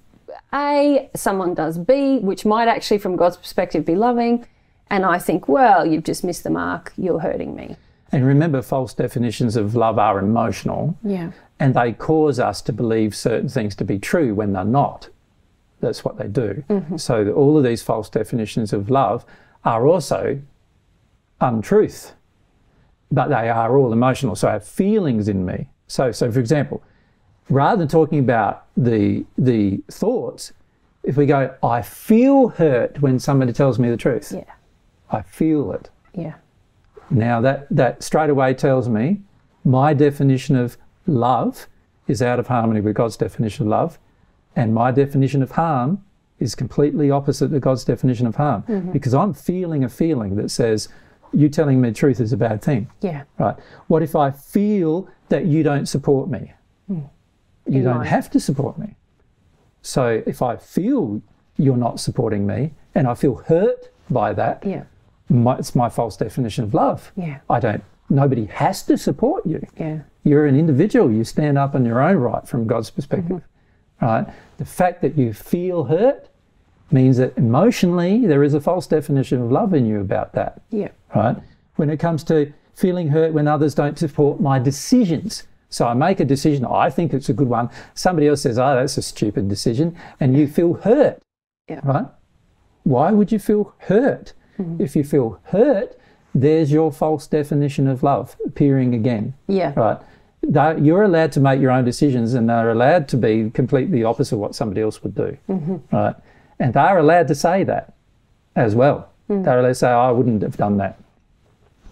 A, someone does B, which might actually, from God's perspective, be loving. And I think, well, you've just missed the mark, you're hurting me. And remember, false definitions of love are emotional Yeah. and they cause us to believe certain things to be true when they're not. That's what they do. Mm-hmm. So, all of these false definitions of love are also untruth, but they are all emotional. So, I have feelings in me. So, so for example, rather than talking about the, the thoughts, if we go, I feel hurt when somebody tells me the truth, Yeah. I feel it. Yeah. Now that that straight away tells me my definition of love is out of harmony with God's definition of love, and my definition of harm is completely opposite to God's definition of harm mm-hmm. because I'm feeling a feeling that says, you telling me the truth is a bad thing. Yeah. Right. What if I feel that you don't support me? Hmm. You In don't life. have to support me. So if I feel you're not supporting me and I feel hurt by that, Yeah. my, it's my false definition of love. Yeah. I don't, nobody has to support you. Yeah. You're an individual. You stand up in your own right from God's perspective. Mm-hmm. Right? The fact that you feel hurt means that emotionally there is a false definition of love in you about that Yeah. right? When it comes to feeling hurt when others don't support my decisions. So I make a decision, I think it's a good one. Somebody else says, oh, that's a stupid decision, and you feel hurt, Yeah. right? Why would you feel hurt? Mm-hmm. If you feel hurt, there's your false definition of love appearing again, Yeah. right? You're allowed to make your own decisions and they're allowed to be completely opposite of what somebody else would do, mm-hmm. right? And they're allowed to say that as well. Mm. They're allowed to say, I wouldn't have done that.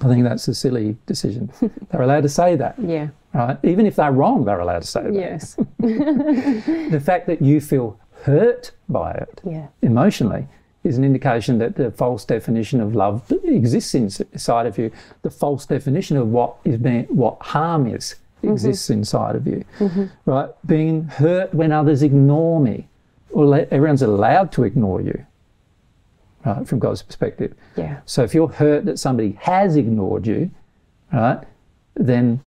I think that's a silly decision. they're allowed to say that, Yeah. Right? Even if they're wrong, they're allowed to say that. Yes. The fact that you feel hurt by it Yeah. emotionally is an indication that the false definition of love exists inside of you. The false definition of what is being, what harm is mm-hmm. exists inside of you, mm-hmm. right? Being hurt when others ignore me, or everyone's allowed to ignore you, right? From God's perspective. Yeah. So if you're hurt that somebody has ignored you, right, then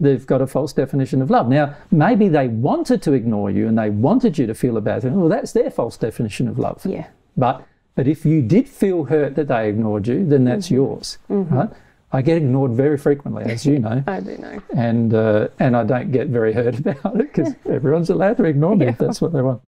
they've got a false definition of love. Now, maybe they wanted to ignore you and they wanted you to feel a bad thing. Well, that's their false definition of love. Yeah. But but if you did feel hurt that they ignored you, then that's mm-hmm. yours, mm-hmm. right? I get ignored very frequently, as you know, I do know. and uh, and I don't get very hurt about it because everyone's allowed to ignore me if that's what they want.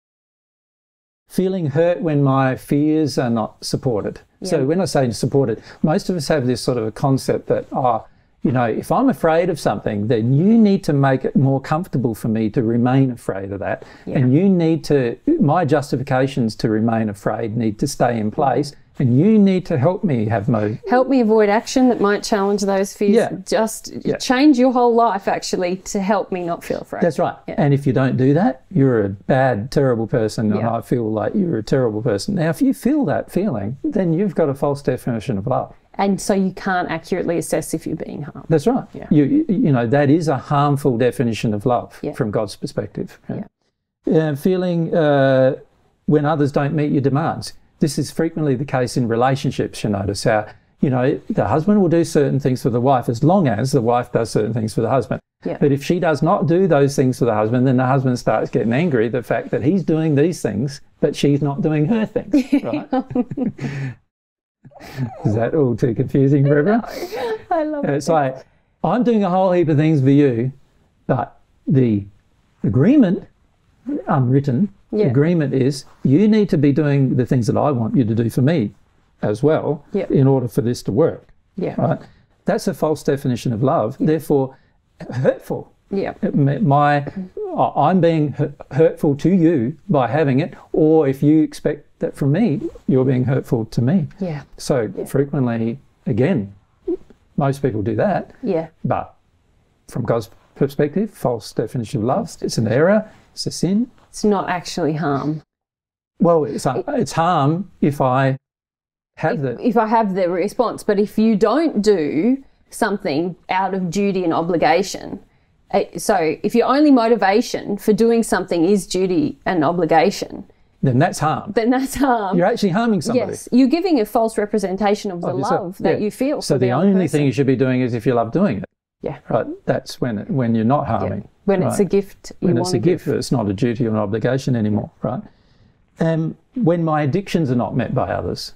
Feeling hurt when my fears are not supported. So when I say supported, most of us have this sort of a concept that oh, you know, if I'm afraid of something, then you need to make it more comfortable for me to remain afraid of that, Yeah. and you need to my justifications to remain afraid need to stay in place, and you need to help me have mo Help me avoid action that might challenge those fears. Yeah. Just Yeah. change your whole life actually to help me not feel afraid. That's right. Yeah. And if you don't do that, you're a bad, terrible person, and. I feel like you're a terrible person. Now, if you feel that feeling, then you've got a false definition of love. And so you can't accurately assess if you're being harmed. That's right. Yeah. You, you know that is a harmful definition of love Yeah. from God's perspective. Yeah. feeling uh, when others don't meet your demands. This is frequently the case in relationships. You notice how you know the husband will do certain things for the wife as long as the wife does certain things for the husband. Yeah. But if she does not do those things for the husband, then the husband starts getting angry the fact that he's doing these things, but she's not doing her things. Right? is that all too confusing for everyone? I love uh, it. it's like, I'm doing a whole heap of things for you, but the agreement, unwritten Yeah. agreement is you need to be doing the things that I want you to do for me as well Yeah. in order for this to work. Yeah. Right? That's a false definition of love, therefore hurtful. Yeah. My, I'm being hurtful to you by having it, or if you expect that from me, you're being hurtful to me. Yeah. So frequently, again, most people do that, Yeah. but from God's perspective, false definition of love, it's an error, it's a sin. It's not actually harm. Well, it's, uh, a, it's harm if I have the. If I have the response, but if you don't do something out of duty and obligation, so if your only motivation for doing something is duty and obligation, Then that's harm. then that's harm. You're actually harming somebody. Yes, you're giving a false representation of the of yourself. love that Yeah. you feel. So the other only person. thing you should be doing is if you love doing it. yeah, Right. That's when it, when you're not yeah. harming. when it's a gift, you when it's a gift, give. it's not a duty or an obligation anymore, right? Um, when my addictions are not met by others,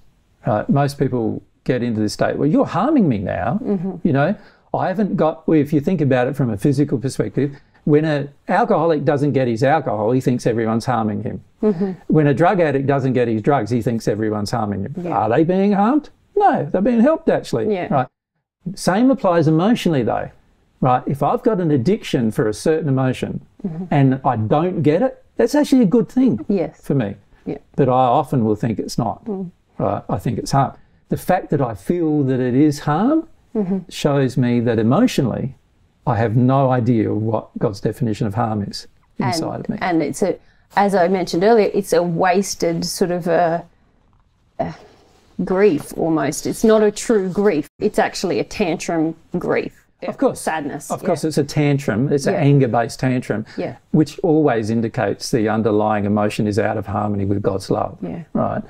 right? Most people get into this state where you're harming me now. Mm-hmm. You know, I haven't got. If you think about it from a physical perspective, when an alcoholic doesn't get his alcohol, he thinks everyone's harming him. Mm-hmm. When a drug addict doesn't get his drugs, he thinks everyone's harming him. Are they being harmed? No, they're being helped actually. Yeah. Right. Same applies emotionally though, right? If I've got an addiction for a certain emotion Mm-hmm. and I don't get it, that's actually a good thing Yes. for me. Yeah. But I often will think it's not. Right? I think it's harm. The fact that I feel that it is harm Mm-hmm. shows me that emotionally I have no idea what God's definition of harm is inside and, of me. And it's a, as I mentioned earlier, it's a wasted sort of a, a grief almost. It's not a true grief. It's actually a tantrum grief. Of course. Sadness. Of yeah. course, it's a tantrum. It's an anger based tantrum, Yeah. which always indicates the underlying emotion is out of harmony with God's love. Yeah. Right.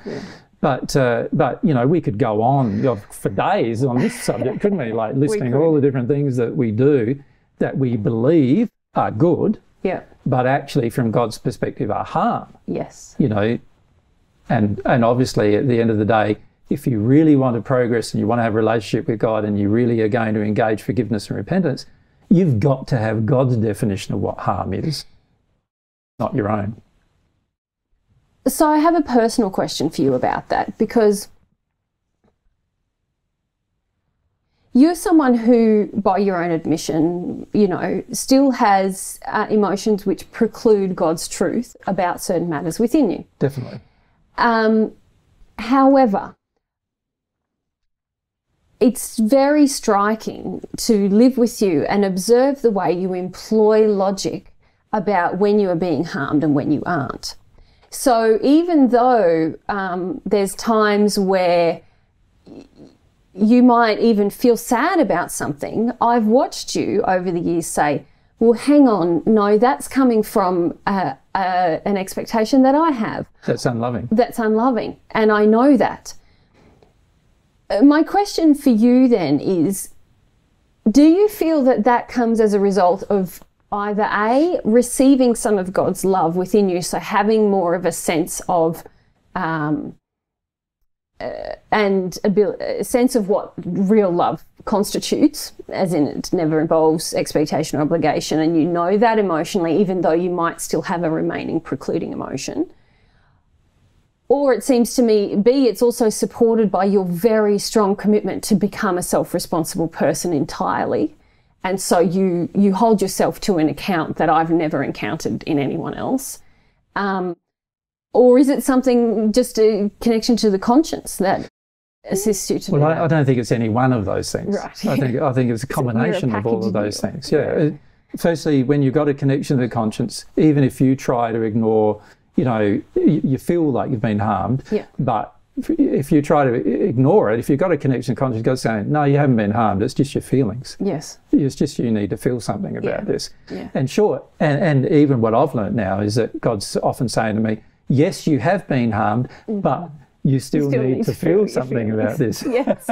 But, uh, but, you know, we could go on you know, for days on this subject, couldn't we? Like listing could. all the different things that we do that we believe are good, Yeah. but actually, from God's perspective, are harm. Yes. you know, and and obviously at the end of the day, if you really want to progress and you want to have a relationship with God and you really are going to engage forgiveness and repentance, you've got to have God's definition of what harm is, not your own. So I have a personal question for you about that because you're someone who, by your own admission, you know, still has uh, emotions which preclude God's truth about certain matters within you. Definitely. Um, however, it's very striking to live with you and observe the way you employ logic about when you are being harmed and when you aren't. So even though um, there's times where you might even feel sad about something, I've watched you over the years say, well, hang on, no, that's coming from uh, uh, an expectation that I have That's unloving. that's unloving, and I know that. Uh, My question for you then is do you feel that that comes as a result of either A, receiving some of God's love within you, so having more of a sense of um, uh, and a sense of what real love constitutes, as in it never involves expectation or obligation, and you know that emotionally, even though you might still have a remaining precluding emotion. Or it seems to me, B, it's also supported by your very strong commitment to become a self responsible person entirely. And so you, you hold yourself to an account that I've never encountered in anyone else. Um, or is it something just a connection to the conscience that assists you to Well, do I? I don't think it's any one of those things. Right. I think I think it's a combination of all of those deal. things. Yeah. Uh, Firstly, when you've got a connection to the conscience, even if you try to ignore, you know, you, you feel like you've been harmed, Yeah. but if- if you try to ignore it, if you've got a connection to conscience, God's saying, no, you haven't been harmed. It's just your feelings. Yes. It's just you need to feel something about Yeah. this. Yeah. And sure, and, and even what I've learned now is that God's often saying to me, yes, you have been harmed, but you still, Mm-hmm. still need, need to feel feel something about this. Yes.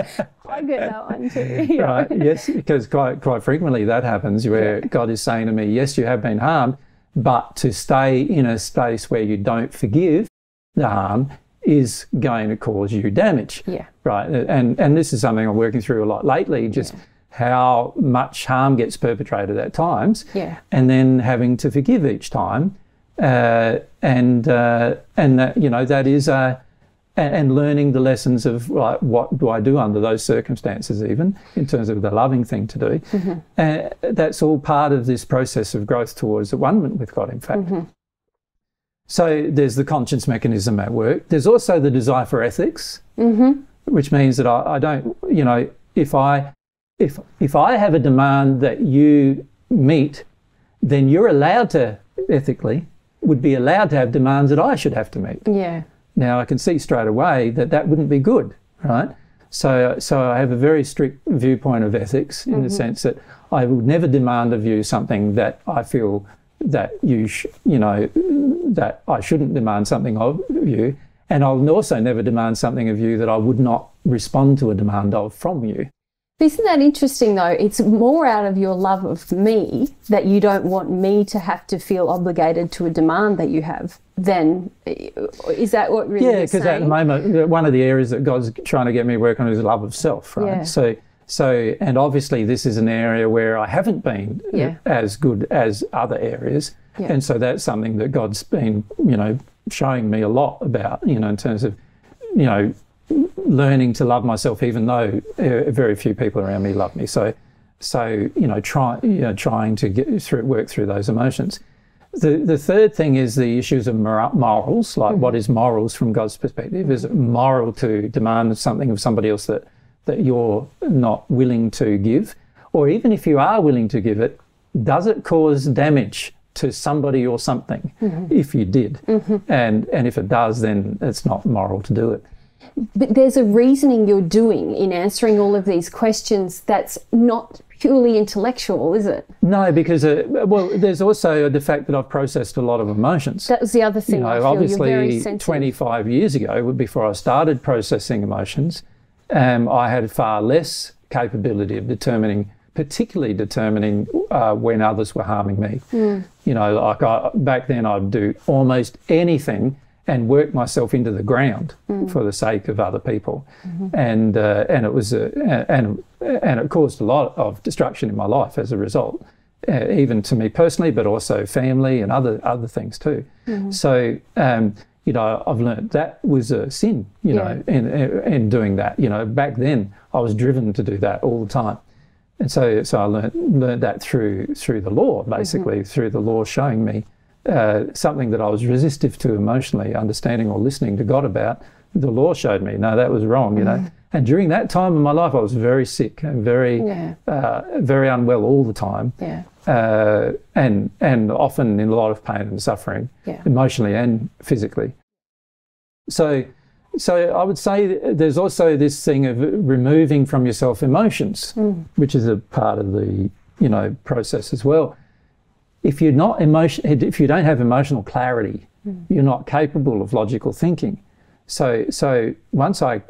I get that one too. Yeah. right? Yes, because quite quite frequently that happens where God is saying to me, "Yes, you have been harmed, but to stay in a space where you don't forgive the harm is going to cause you damage." Yeah. Right, and and this is something I'm working through a lot lately. Just how much harm gets perpetrated at times, Yeah. and then having to forgive each time, uh, and uh, and that you know that is a and, learning the lessons of like what do I do under those circumstances, even in terms of the loving thing to do. Uh, that's all part of this process of growth towards the one with God. In fact. So there's the conscience mechanism at work. There's also the desire for ethics, mm-hmm. which means that I, I don't, you know, if I if if I have a demand that you meet, then you're allowed to ethically would be allowed to have demands that I should have to meet. Yeah. Now I can see straight away that that wouldn't be good, right? So, so I have a very strict viewpoint of ethics in the mm-hmm. sense that I would never demand of you something that I feel that you, sh- you know, that I shouldn't demand something of you, and I'll also never demand something of you that I would not respond to a demand of from you. Isn't that interesting though? It's more out of your love of me that you don't want me to have to feel obligated to a demand that you have. Then eh, is that what really? Yeah, because at the moment, one of the areas that God's trying to get me to work on is love of self, right? Yeah. So, so, and obviously, this is an area where I haven't been uh, Yeah. as good as other areas, Yeah. and so that's something that God's been, you know, showing me a lot about, you know, in terms of, you know, learning to love myself, even though uh, very few people around me love me. So, so you know, try, you know, trying to get through, work through those emotions. The, the third thing is the issues of morals, like what is morals from God's perspective? Is it moral to demand something of somebody else that, that you're not willing to give? Or even if you are willing to give it, does it cause damage to somebody or something if you did? And, and if it does, then it's not moral to do it. But there's a reasoning you're doing in answering all of these questions that's not purely intellectual, is it? No, because, uh, well, there's also the fact that I've processed a lot of emotions. That was the other thing. you know, I feel you're very obviously, 25 years ago, before I started processing emotions, um, I had far less capability of determining, particularly determining uh, when others were harming me. Hmm. You know, like I, back then, I'd do almost anything and work myself into the ground Hmm. for the sake of other people, Mm-hmm. and uh, and it was a, and and it caused a lot of destruction in my life as a result uh, even to me personally, but also family and other other things too. Mm-hmm. So um, you know, I've learned that was a sin. You know, and, in doing that. You know, back then I was driven to do that all the time, and so so I learned learned that through through the law, basically through the law showing me uh, something that I was resistive to emotionally, understanding or listening to God about. The law showed me no, that was wrong. You know. And during that time in my life, I was very sick and very, Yeah. uh, very unwell all the time Yeah. Uh, and and often in a lot of pain and suffering, Yeah. emotionally and physically. So, so I would say there's also this thing of removing from yourself emotions, which is a part of the you know process as well. If you're not emotion, if you don't have emotional clarity, you're not capable of logical thinking. So, so once I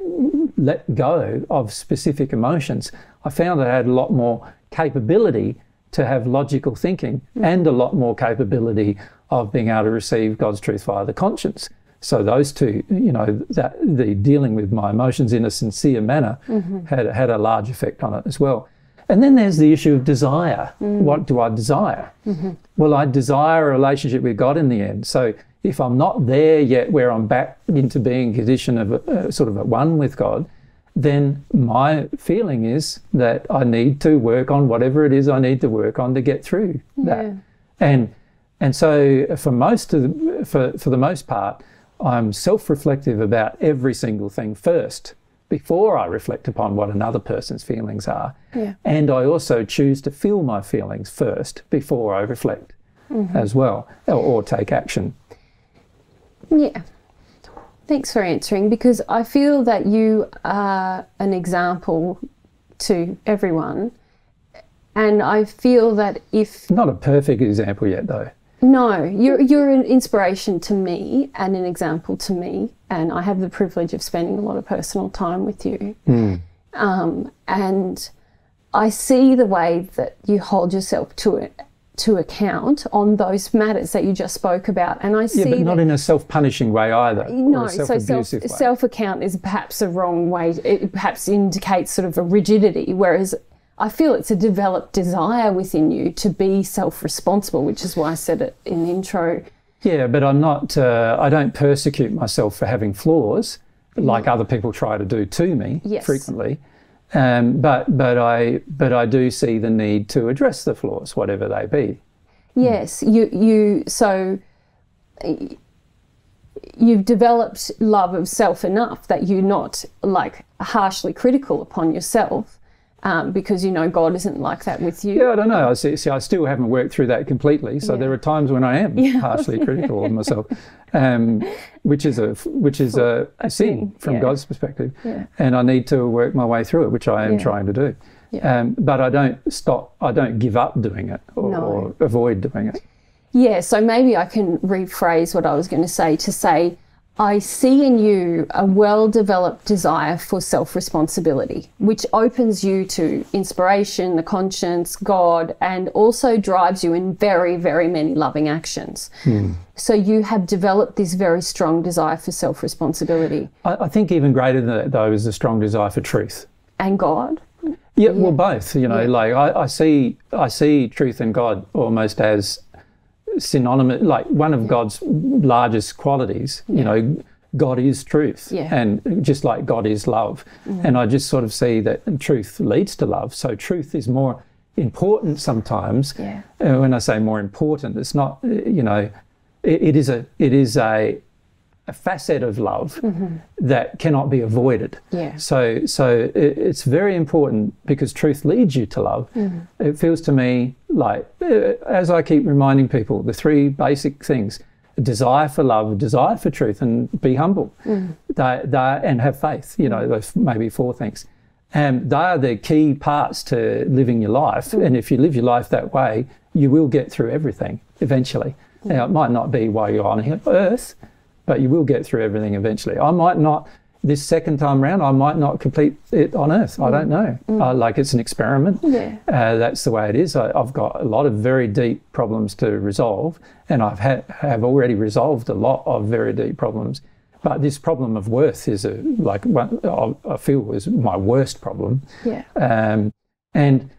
let go of specific emotions, I found that I had a lot more capability to have logical thinking mm. and a lot more capability of being able to receive God's truth via the conscience. So those two, you know, that the dealing with my emotions in a sincere manner mm-hmm. had had a large effect on it as well. And then there's the issue of desire. Mm. What do I desire? Mm-hmm. Well, I desire a relationship with God in the end. So if I'm not there yet, where I'm back into being a condition of uh, sort of at one with God, then my feeling is that I need to work on whatever it is I need to work on to get through that. Yeah. And and so for most of the, for for the most part, I'm self-reflective about every single thing first before I reflect upon what another person's feelings are. Yeah. And I also choose to feel my feelings first before I reflect mm-hmm. as well or, or take action. Yeah. Thanks for answering because I feel that you are an example to everyone. And I feel that if Not a perfect example yet though. no, you're you're an inspiration to me and an example to me, and I have the privilege of spending a lot of personal time with you. Um, and I see the way that you hold yourself to it to account on those matters that you just spoke about, and I see Yeah, but not in a self-punishing way either. no, so self way. self account is perhaps a wrong way. It perhaps indicates sort of a rigidity, whereas I feel it's a developed desire within you to be self responsible, which is why I said it in the intro. Yeah, but I'm not. Uh, I don't persecute myself for having flaws, like other people try to do to me Yes. frequently. Um, but but I but I do see the need to address the flaws, whatever they be. Yes, you you so you've developed love of self enough that you're not like harshly critical upon yourself um, because you know God isn't like that with you. Yeah, I don't know. I see, see I still haven't worked through that completely. So there are times when I am harshly critical of myself, um, which is a which is a, a sin from yeah. God's perspective, Yeah. and I need to work my way through it, which I am Yeah. trying to do. Yeah. Um, but I don't stop. I don't give up doing it or, No. or avoid doing it. Yeah, so maybe I can rephrase what I was going to say to say, I see in you a well developed desire for self responsibility, which opens you to inspiration, the conscience, God, and also drives you in very, very many loving actions. Hmm. So you have developed this very strong desire for self responsibility I, I think even greater than that, though, is a strong desire for truth. and God. Yeah, well, both. You know, Yeah. like I, I see, I see truth and God almost as synonymous. Like one of God's largest qualities. You know, God is truth, Yeah. and just like God is love. And I just sort of see that truth leads to love. So truth is more important sometimes. Yeah. Uh, when I say more important, it's not. You know, it, it is a it is a a facet of love mm-hmm. that cannot be avoided. Yeah. So, so it, it's very important because truth leads you to love. Mm-hmm. It feels to me like, uh, as I keep reminding people, the three basic things: a desire for love, a desire for truth, and be humble. Mm-hmm. They, they, and have faith. You know, those maybe four things. And they are the key parts to living your life. And if you live your life that way, you will get through everything eventually. Now, it might not be while you're on here- earth, but you will get through everything eventually. I might not, this second time round, I might not complete it on earth. I don't know. Uh, like it's an experiment. Yeah. Uh, that's the way it is. I, I've got a lot of very deep problems to resolve, and I've had, have already resolved a lot of very deep problems. But this problem of worth is a like one I I feel is my worst problem Yeah. um, and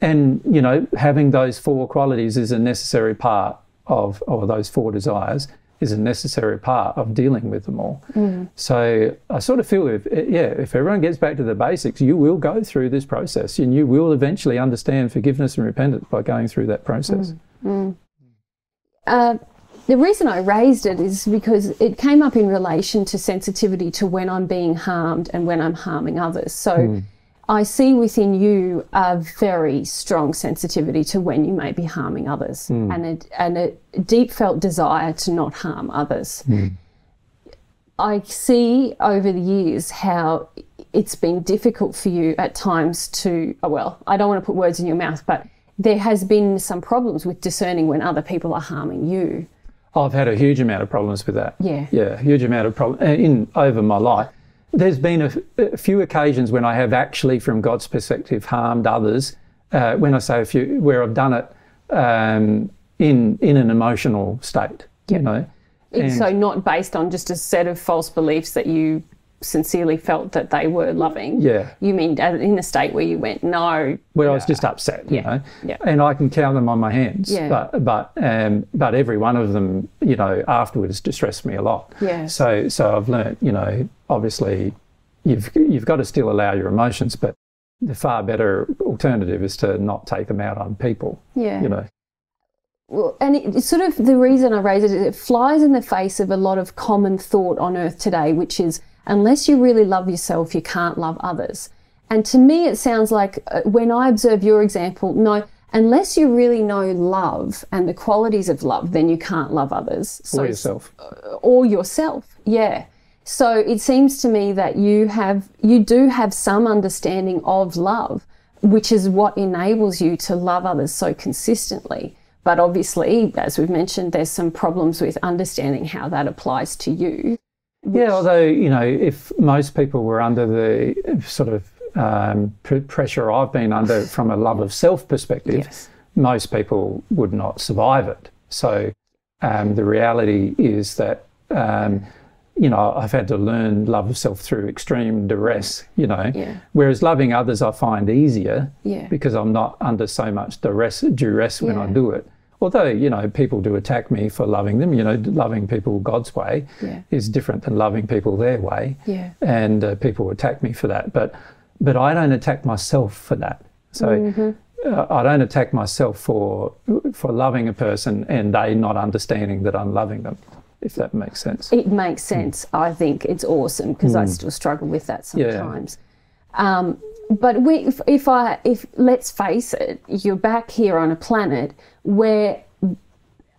and you know having those four qualities is a necessary part of or those four desires is a necessary part of dealing with them all. Mm. So i sort of feel if eh, yeah if everyone gets back to the basics you will go through this process and you will eventually understand forgiveness and repentance by going through that process. Mm. Mm. Uh, the reason I raised it is because it came up in relation to sensitivity to when I'm being harmed and when I'm harming others. So I see within you a very strong sensitivity to when you may be harming others hmm. and, a, and a deep felt desire to not harm others. Hmm. I see over the years how it's been difficult for you at times to, oh, well, I don't want to put words in your mouth, but there has been some problems with discerning when other people are harming you. I've had a huge amount of problems with that. Yeah. Yeah, huge amount of problems uh, in over my life. There's been a, a few occasions when I have actually, from God's perspective, harmed others. Uh, when I say a few, where I've done it um, in in an emotional state. You know. And- so not based on just a set of false beliefs that you sincerely felt that they were loving. Yeah. You mean uh, in a state where you went, no. where I was just upset, you Yeah, know, yeah. and I can count them on my hands. Yeah. But but um, but every one of them, you know, afterwards distressed me a lot. Yeah. So so I've learnt, you know, obviously, you've you've got to still allow your emotions, but the far better alternative is to not take them out on people. Yeah. You know. Well, and it, it's sort of the reason I raise it is it flies in the face of a lot of common thought on earth today, which is unless you really love yourself, you can't love others. And to me, it sounds like uh, when I observe your example, no, unless you really know love and the qualities of love, then you can't love others. So it's- yourself. or yourself. Yeah. So it seems to me that you have you do have some understanding of love, which is what enables you to love others so consistently. But obviously, as we've mentioned, there's some problems with understanding how that applies to you. Yeah, although you know, if most people were under the sort of um, pr- pressure I've been under from a love of self perspective, Yes. most people would not survive it. So um, the reality is that um, you know I've had to learn love of self through extreme duress. You know, Yeah. whereas loving others I find easier Yeah. because I'm not under so much duress duress when I do it. Although you know people do attack me for loving them, you know, loving people God's way Yeah. is different than loving people their way Yeah. and uh, people attack me for that. But but I don't attack myself for that. So uh, I don't attack myself for for loving a person and they not understanding that I'm loving them. If that makes sense. It makes sense. I think it's awesome because I still struggle with that Yeah. sometimes. Um, but we, if, if I, if let's face it, you're back here on a planet where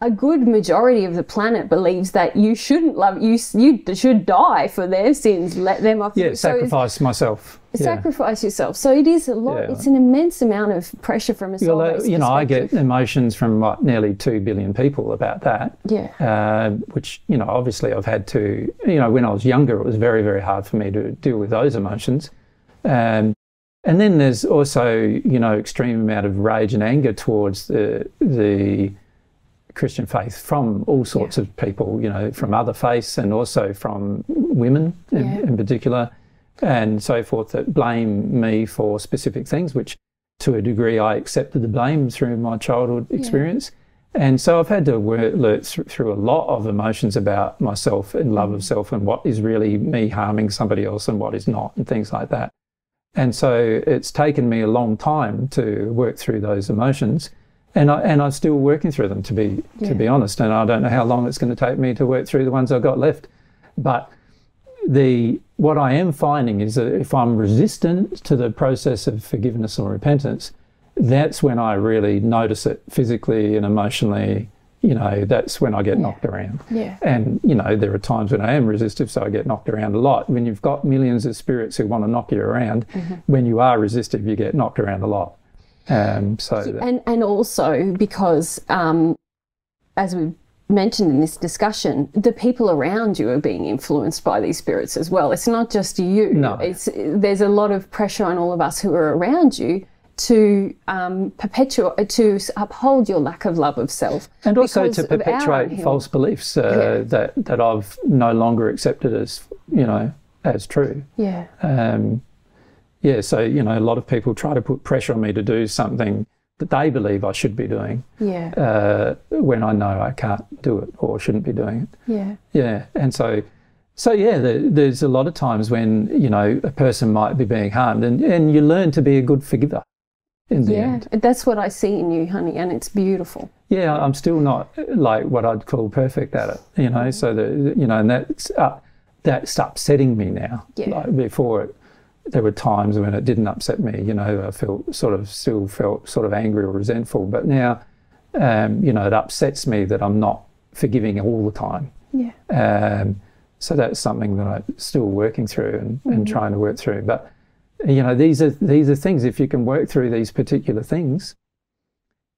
a good majority of the planet believes that you shouldn't love you. You should die for their sins. Let them off. Yeah, So sacrifice myself. Yeah. Sacrifice yourself. So it is a lot. Yeah. It's an immense amount of pressure from a soul Well, uh, you know, I get emotions from what, nearly two billion people about that. Yeah. Uh, which you know, obviously, I've had to. You know, when I was younger, it was very, very hard for me to deal with those emotions. Um, and then there's also, you know, extreme amount of rage and anger towards the the Christian faith from all sorts of people. You know, from other faiths and also from women in, Yeah. in particular, and so forth that blame me for specific things, which to a degree I accepted the blame through my childhood experience. And so I've had to work through a lot of emotions about myself and love of mm. self and what is really me harming somebody else and what is not and things like that. And so it's taken me a long time to work through those emotions. And, I, and I'm still working through them, to be Yeah. to be honest. And I don't know how long it's going to take me to work through the ones I've got left. But the what I am finding is that if I'm resistant to the process of forgiveness or repentance, that's when I really notice it physically and emotionally. You know, that's when I get knocked around. Yeah. And, you know, there are times when I am resistive, so I get knocked around a lot. When you've got millions of spirits who want to knock you around, when you are resistive, you get knocked around a lot. Um, so, that- and and also because um, as we've mentioned in this discussion the people around you are being influenced by these spirits as well it's not just you No. it's there's a lot of pressure on all of us who are around you to um, perpetuate to uphold your lack of love of self and also to perpetuate false beliefs uh, that, that I've no longer accepted as, you know, as true. yeah Um, yeah, so, you know, a lot of people try to put pressure on me to do something that they believe I should be doing yeah uh, when I know I can't do it or shouldn't be doing it. yeah Yeah, and so, so yeah, there, there's a lot of times when you know a person might be being harmed, and, and you learn to be a good forgiver. In the yeah end, that's what i see in you honey and it's beautiful yeah, I'm still not like what I'd call perfect at it, you know. So the you know, and that's uh, that's upsetting me now. Yeah. Like before, it, there were times when it didn't upset me. You know, I felt sort of still felt sort of angry or resentful, but now, um, you know, it upsets me that I'm not forgiving all the time. yeah Um, so that's something that I'm still working through and, and trying to work through. But you know, these are these are things. If you can work through these particular things,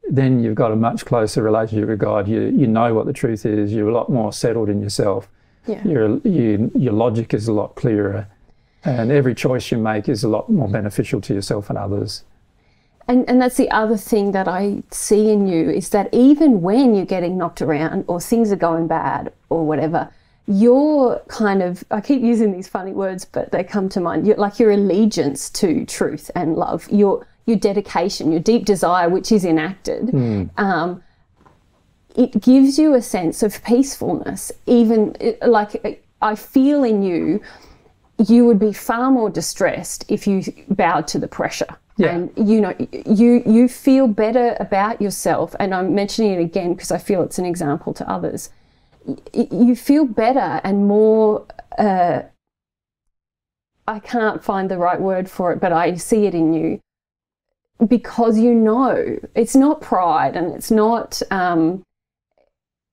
then you've got a much closer relationship with God. You you know what the truth is. You're a lot more settled in yourself. yeah Your you, your logic is a lot clearer, and every choice you make is a lot more beneficial to yourself and others. And, and that's the other thing that I see in you is that even when you're getting knocked around or things are going bad or whatever, your kind of, I keep using these funny words, but they come to mind, you're, like your allegiance to truth and love, your, your dedication, your deep desire, which is enacted, um, it gives you a sense of peacefulness. Even like I feel in you, you would be far more distressed if you bowed to the pressure. Yeah. And you know, you you feel better about yourself. And I'm mentioning it again because I feel it's an example to others. Y- You feel better and more. Uh, I can't find the right word for it, but I see it in you because you know it's not pride and it's not um,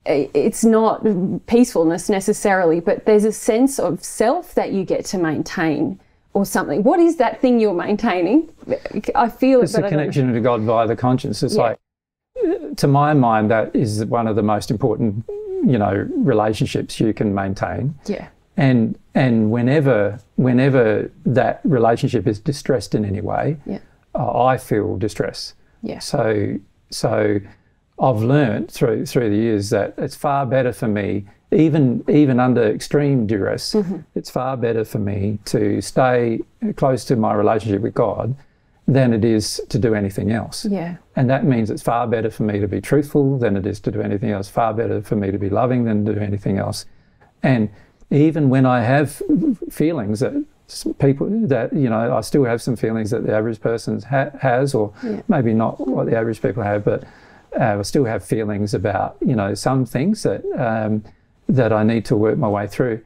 it's not peacefulness necessarily, but there's a sense of self that you get to maintain or something. What is that thing you're maintaining? I feel it, It's but the I don't know. connection to God via the conscience. It's Yeah. like, to my mind, that is one of the most important, you know, relationships you can maintain. Yeah, And and whenever whenever that relationship is distressed in any way, yeah, uh, I feel distress. yeah, So so I've learned through through the years that it's far better for me, even even under extreme duress, it's far better for me to stay close to my relationship with God than it is to do anything else. yeah, And that means it's far better for me to be truthful than it is to do anything else. Far better for me to be loving than to do anything else. And even when I have feelings that people that you know, I still have some feelings that the average person ha- has, or Yeah. maybe not what the average people have, but uh, I still have feelings about you know some things that um, that I need to work my way through.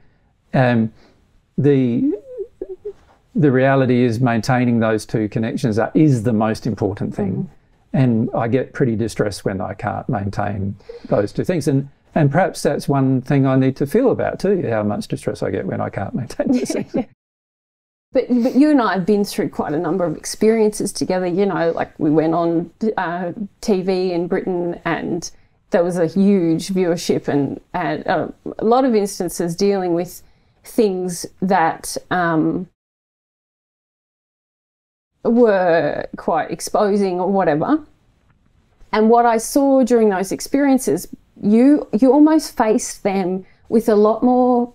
Um, the the reality is maintaining those two connections are, is the most important thing. And I get pretty distressed when I can't maintain those two things. And and perhaps that's one thing I need to feel about too, how much distress I get when I can't maintain those things. But, but you and I have been through quite a number of experiences together. You know, like we went on uh, TV in Britain and there was a huge viewership and, and uh, a lot of instances dealing with things that um, were quite exposing or whatever. And what I saw during those experiences, you you almost faced them with a lot more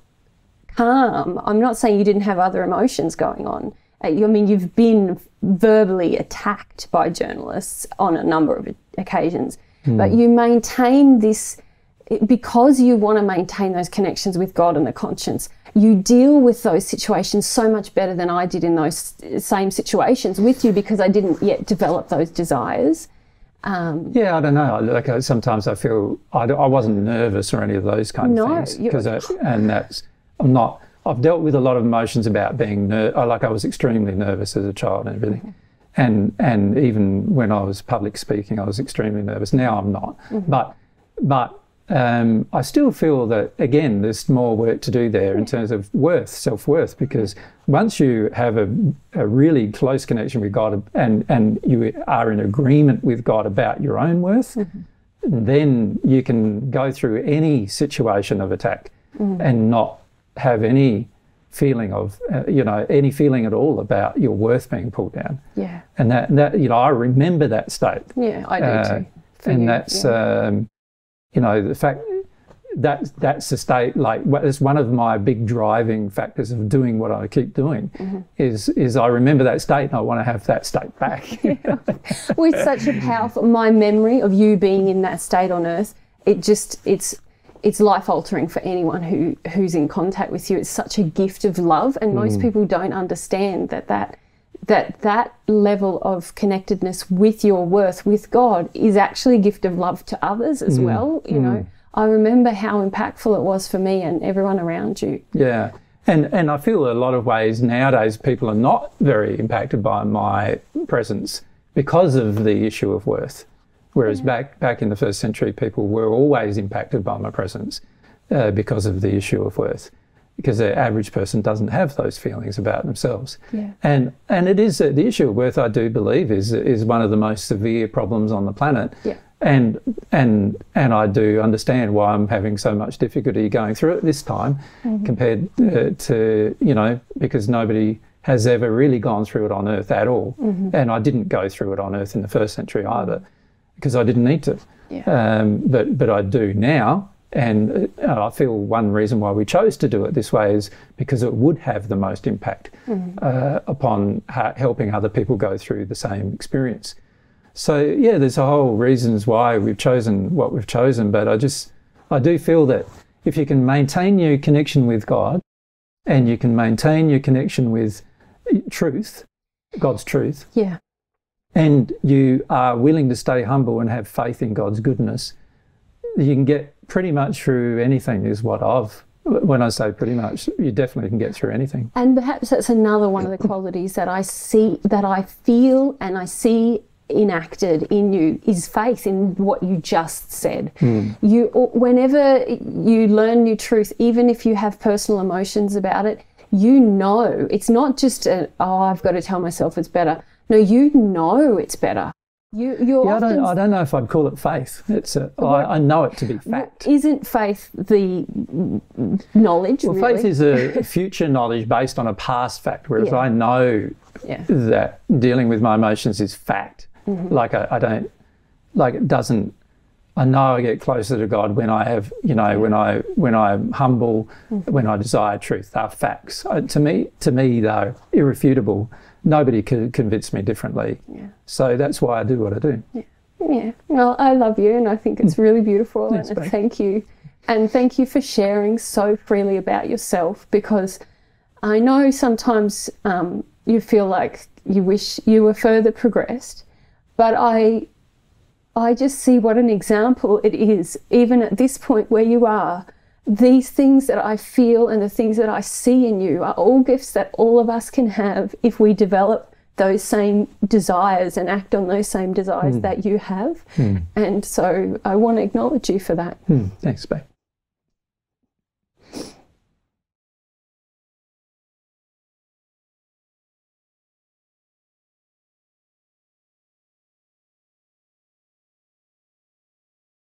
calm. I'm not saying you didn't have other emotions going on. Uh, I mean, you've been verbally attacked by journalists on a number of occasions, but you maintain this because you want to maintain those connections with God and the conscience. You deal with those situations so much better than I did in those same situations with you because I didn't yet develop those desires. Um, Yeah, I don't know. Like uh, sometimes I feel I wasn't nervous or any of those kind of No, things you're- because and that's I'm not. I've dealt with a lot of emotions about being ner- like I was extremely nervous as a child and everything, and and even when I was public speaking, I was extremely nervous. Now I'm not, but but um, I still feel that again there's more work to do there in terms of worth, self worth, because once you have a, a really close connection with God and and you are in agreement with God about your own worth, then you can go through any situation of attack and not have any feeling of uh, you know any feeling at all about your worth being pulled down Yeah. and that that you know I remember that state Yeah, I do uh, too. For and you, that's yeah. um, you know the fact that that's the state like it's one of my big driving factors of doing what I keep doing Mm-hmm. is is I remember that state and I want to have that state back Well, it's such a powerful. My memory of you being in that state on Earth, it just it's it's life altering for anyone who who's in contact with you. It's such a gift of love, and most people don't understand that that that that level of connectedness with your worth with God is actually a gift of love to others as well. You know, I remember how impactful it was for me and everyone around you. Yeah. And and I feel a lot of ways nowadays people are not very impacted by my presence because of the issue of worth. Whereas back back in the first century, people were always impacted by my presence uh, because of the issue of worth, because the average person doesn't have those feelings about themselves. Yeah. And and it is uh, the issue of worth. I do believe is is one of the most severe problems on the planet. Yeah. And and and I do understand why I'm having so much difficulty going through it this time, compared uh, to you know because nobody has ever really gone through it on Earth at all, and I didn't go through it on Earth in the first century either, because I didn't need to. Yeah. Um, but but I do now, and uh, I feel one reason why we chose to do it this way is because it would have the most impact uh, upon ha- helping other people go through the same experience. So yeah, there's a whole reasons why we've chosen what we've chosen, but I just I do feel that if you can maintain your connection with God, and you can maintain your connection with truth, God's truth, Yeah. and you are willing to stay humble and have faith in God's goodness, you can get pretty much through anything. Is what I've when I say pretty much, you definitely can get through anything. And perhaps that's another one of the qualities that I see, that I feel and I see enacted in you is faith in what you just said. Hmm. You, whenever you learn new truth, even if you have personal emotions about it, you know it's not just a, oh, I've got to tell myself it's better. No, you know it's better. You, you're Yeah, I don't, I don't know if I'd call it faith. It's a, I, I know it to be fact. isn't faith the knowledge? Well, really? faith is a future knowledge based on a past fact, whereas Yeah. I know Yeah. that dealing with my emotions is fact. Mm-hmm. Like I, I don't, like it doesn't. I know I get closer to God when I have, you know, when I when I'm humble, Mm-hmm. when I desire truth. They're facts. Uh, to me, to me, though, irrefutable. Nobody could convince me differently. Yeah. So that's why I do what I do. Yeah. Yeah. Well, I love you and I think it's really beautiful. Thanks, and babe. thank you. And thank you for sharing so freely about yourself because I know sometimes um, you feel like you wish you were further progressed, but I. I just see what an example it is, even at this point where you are. These things that I feel and the things that I see in you are all gifts that all of us can have if we develop those same desires and act on those same desires that you have. And so I want to acknowledge you for that. Hmm, thanks, babe.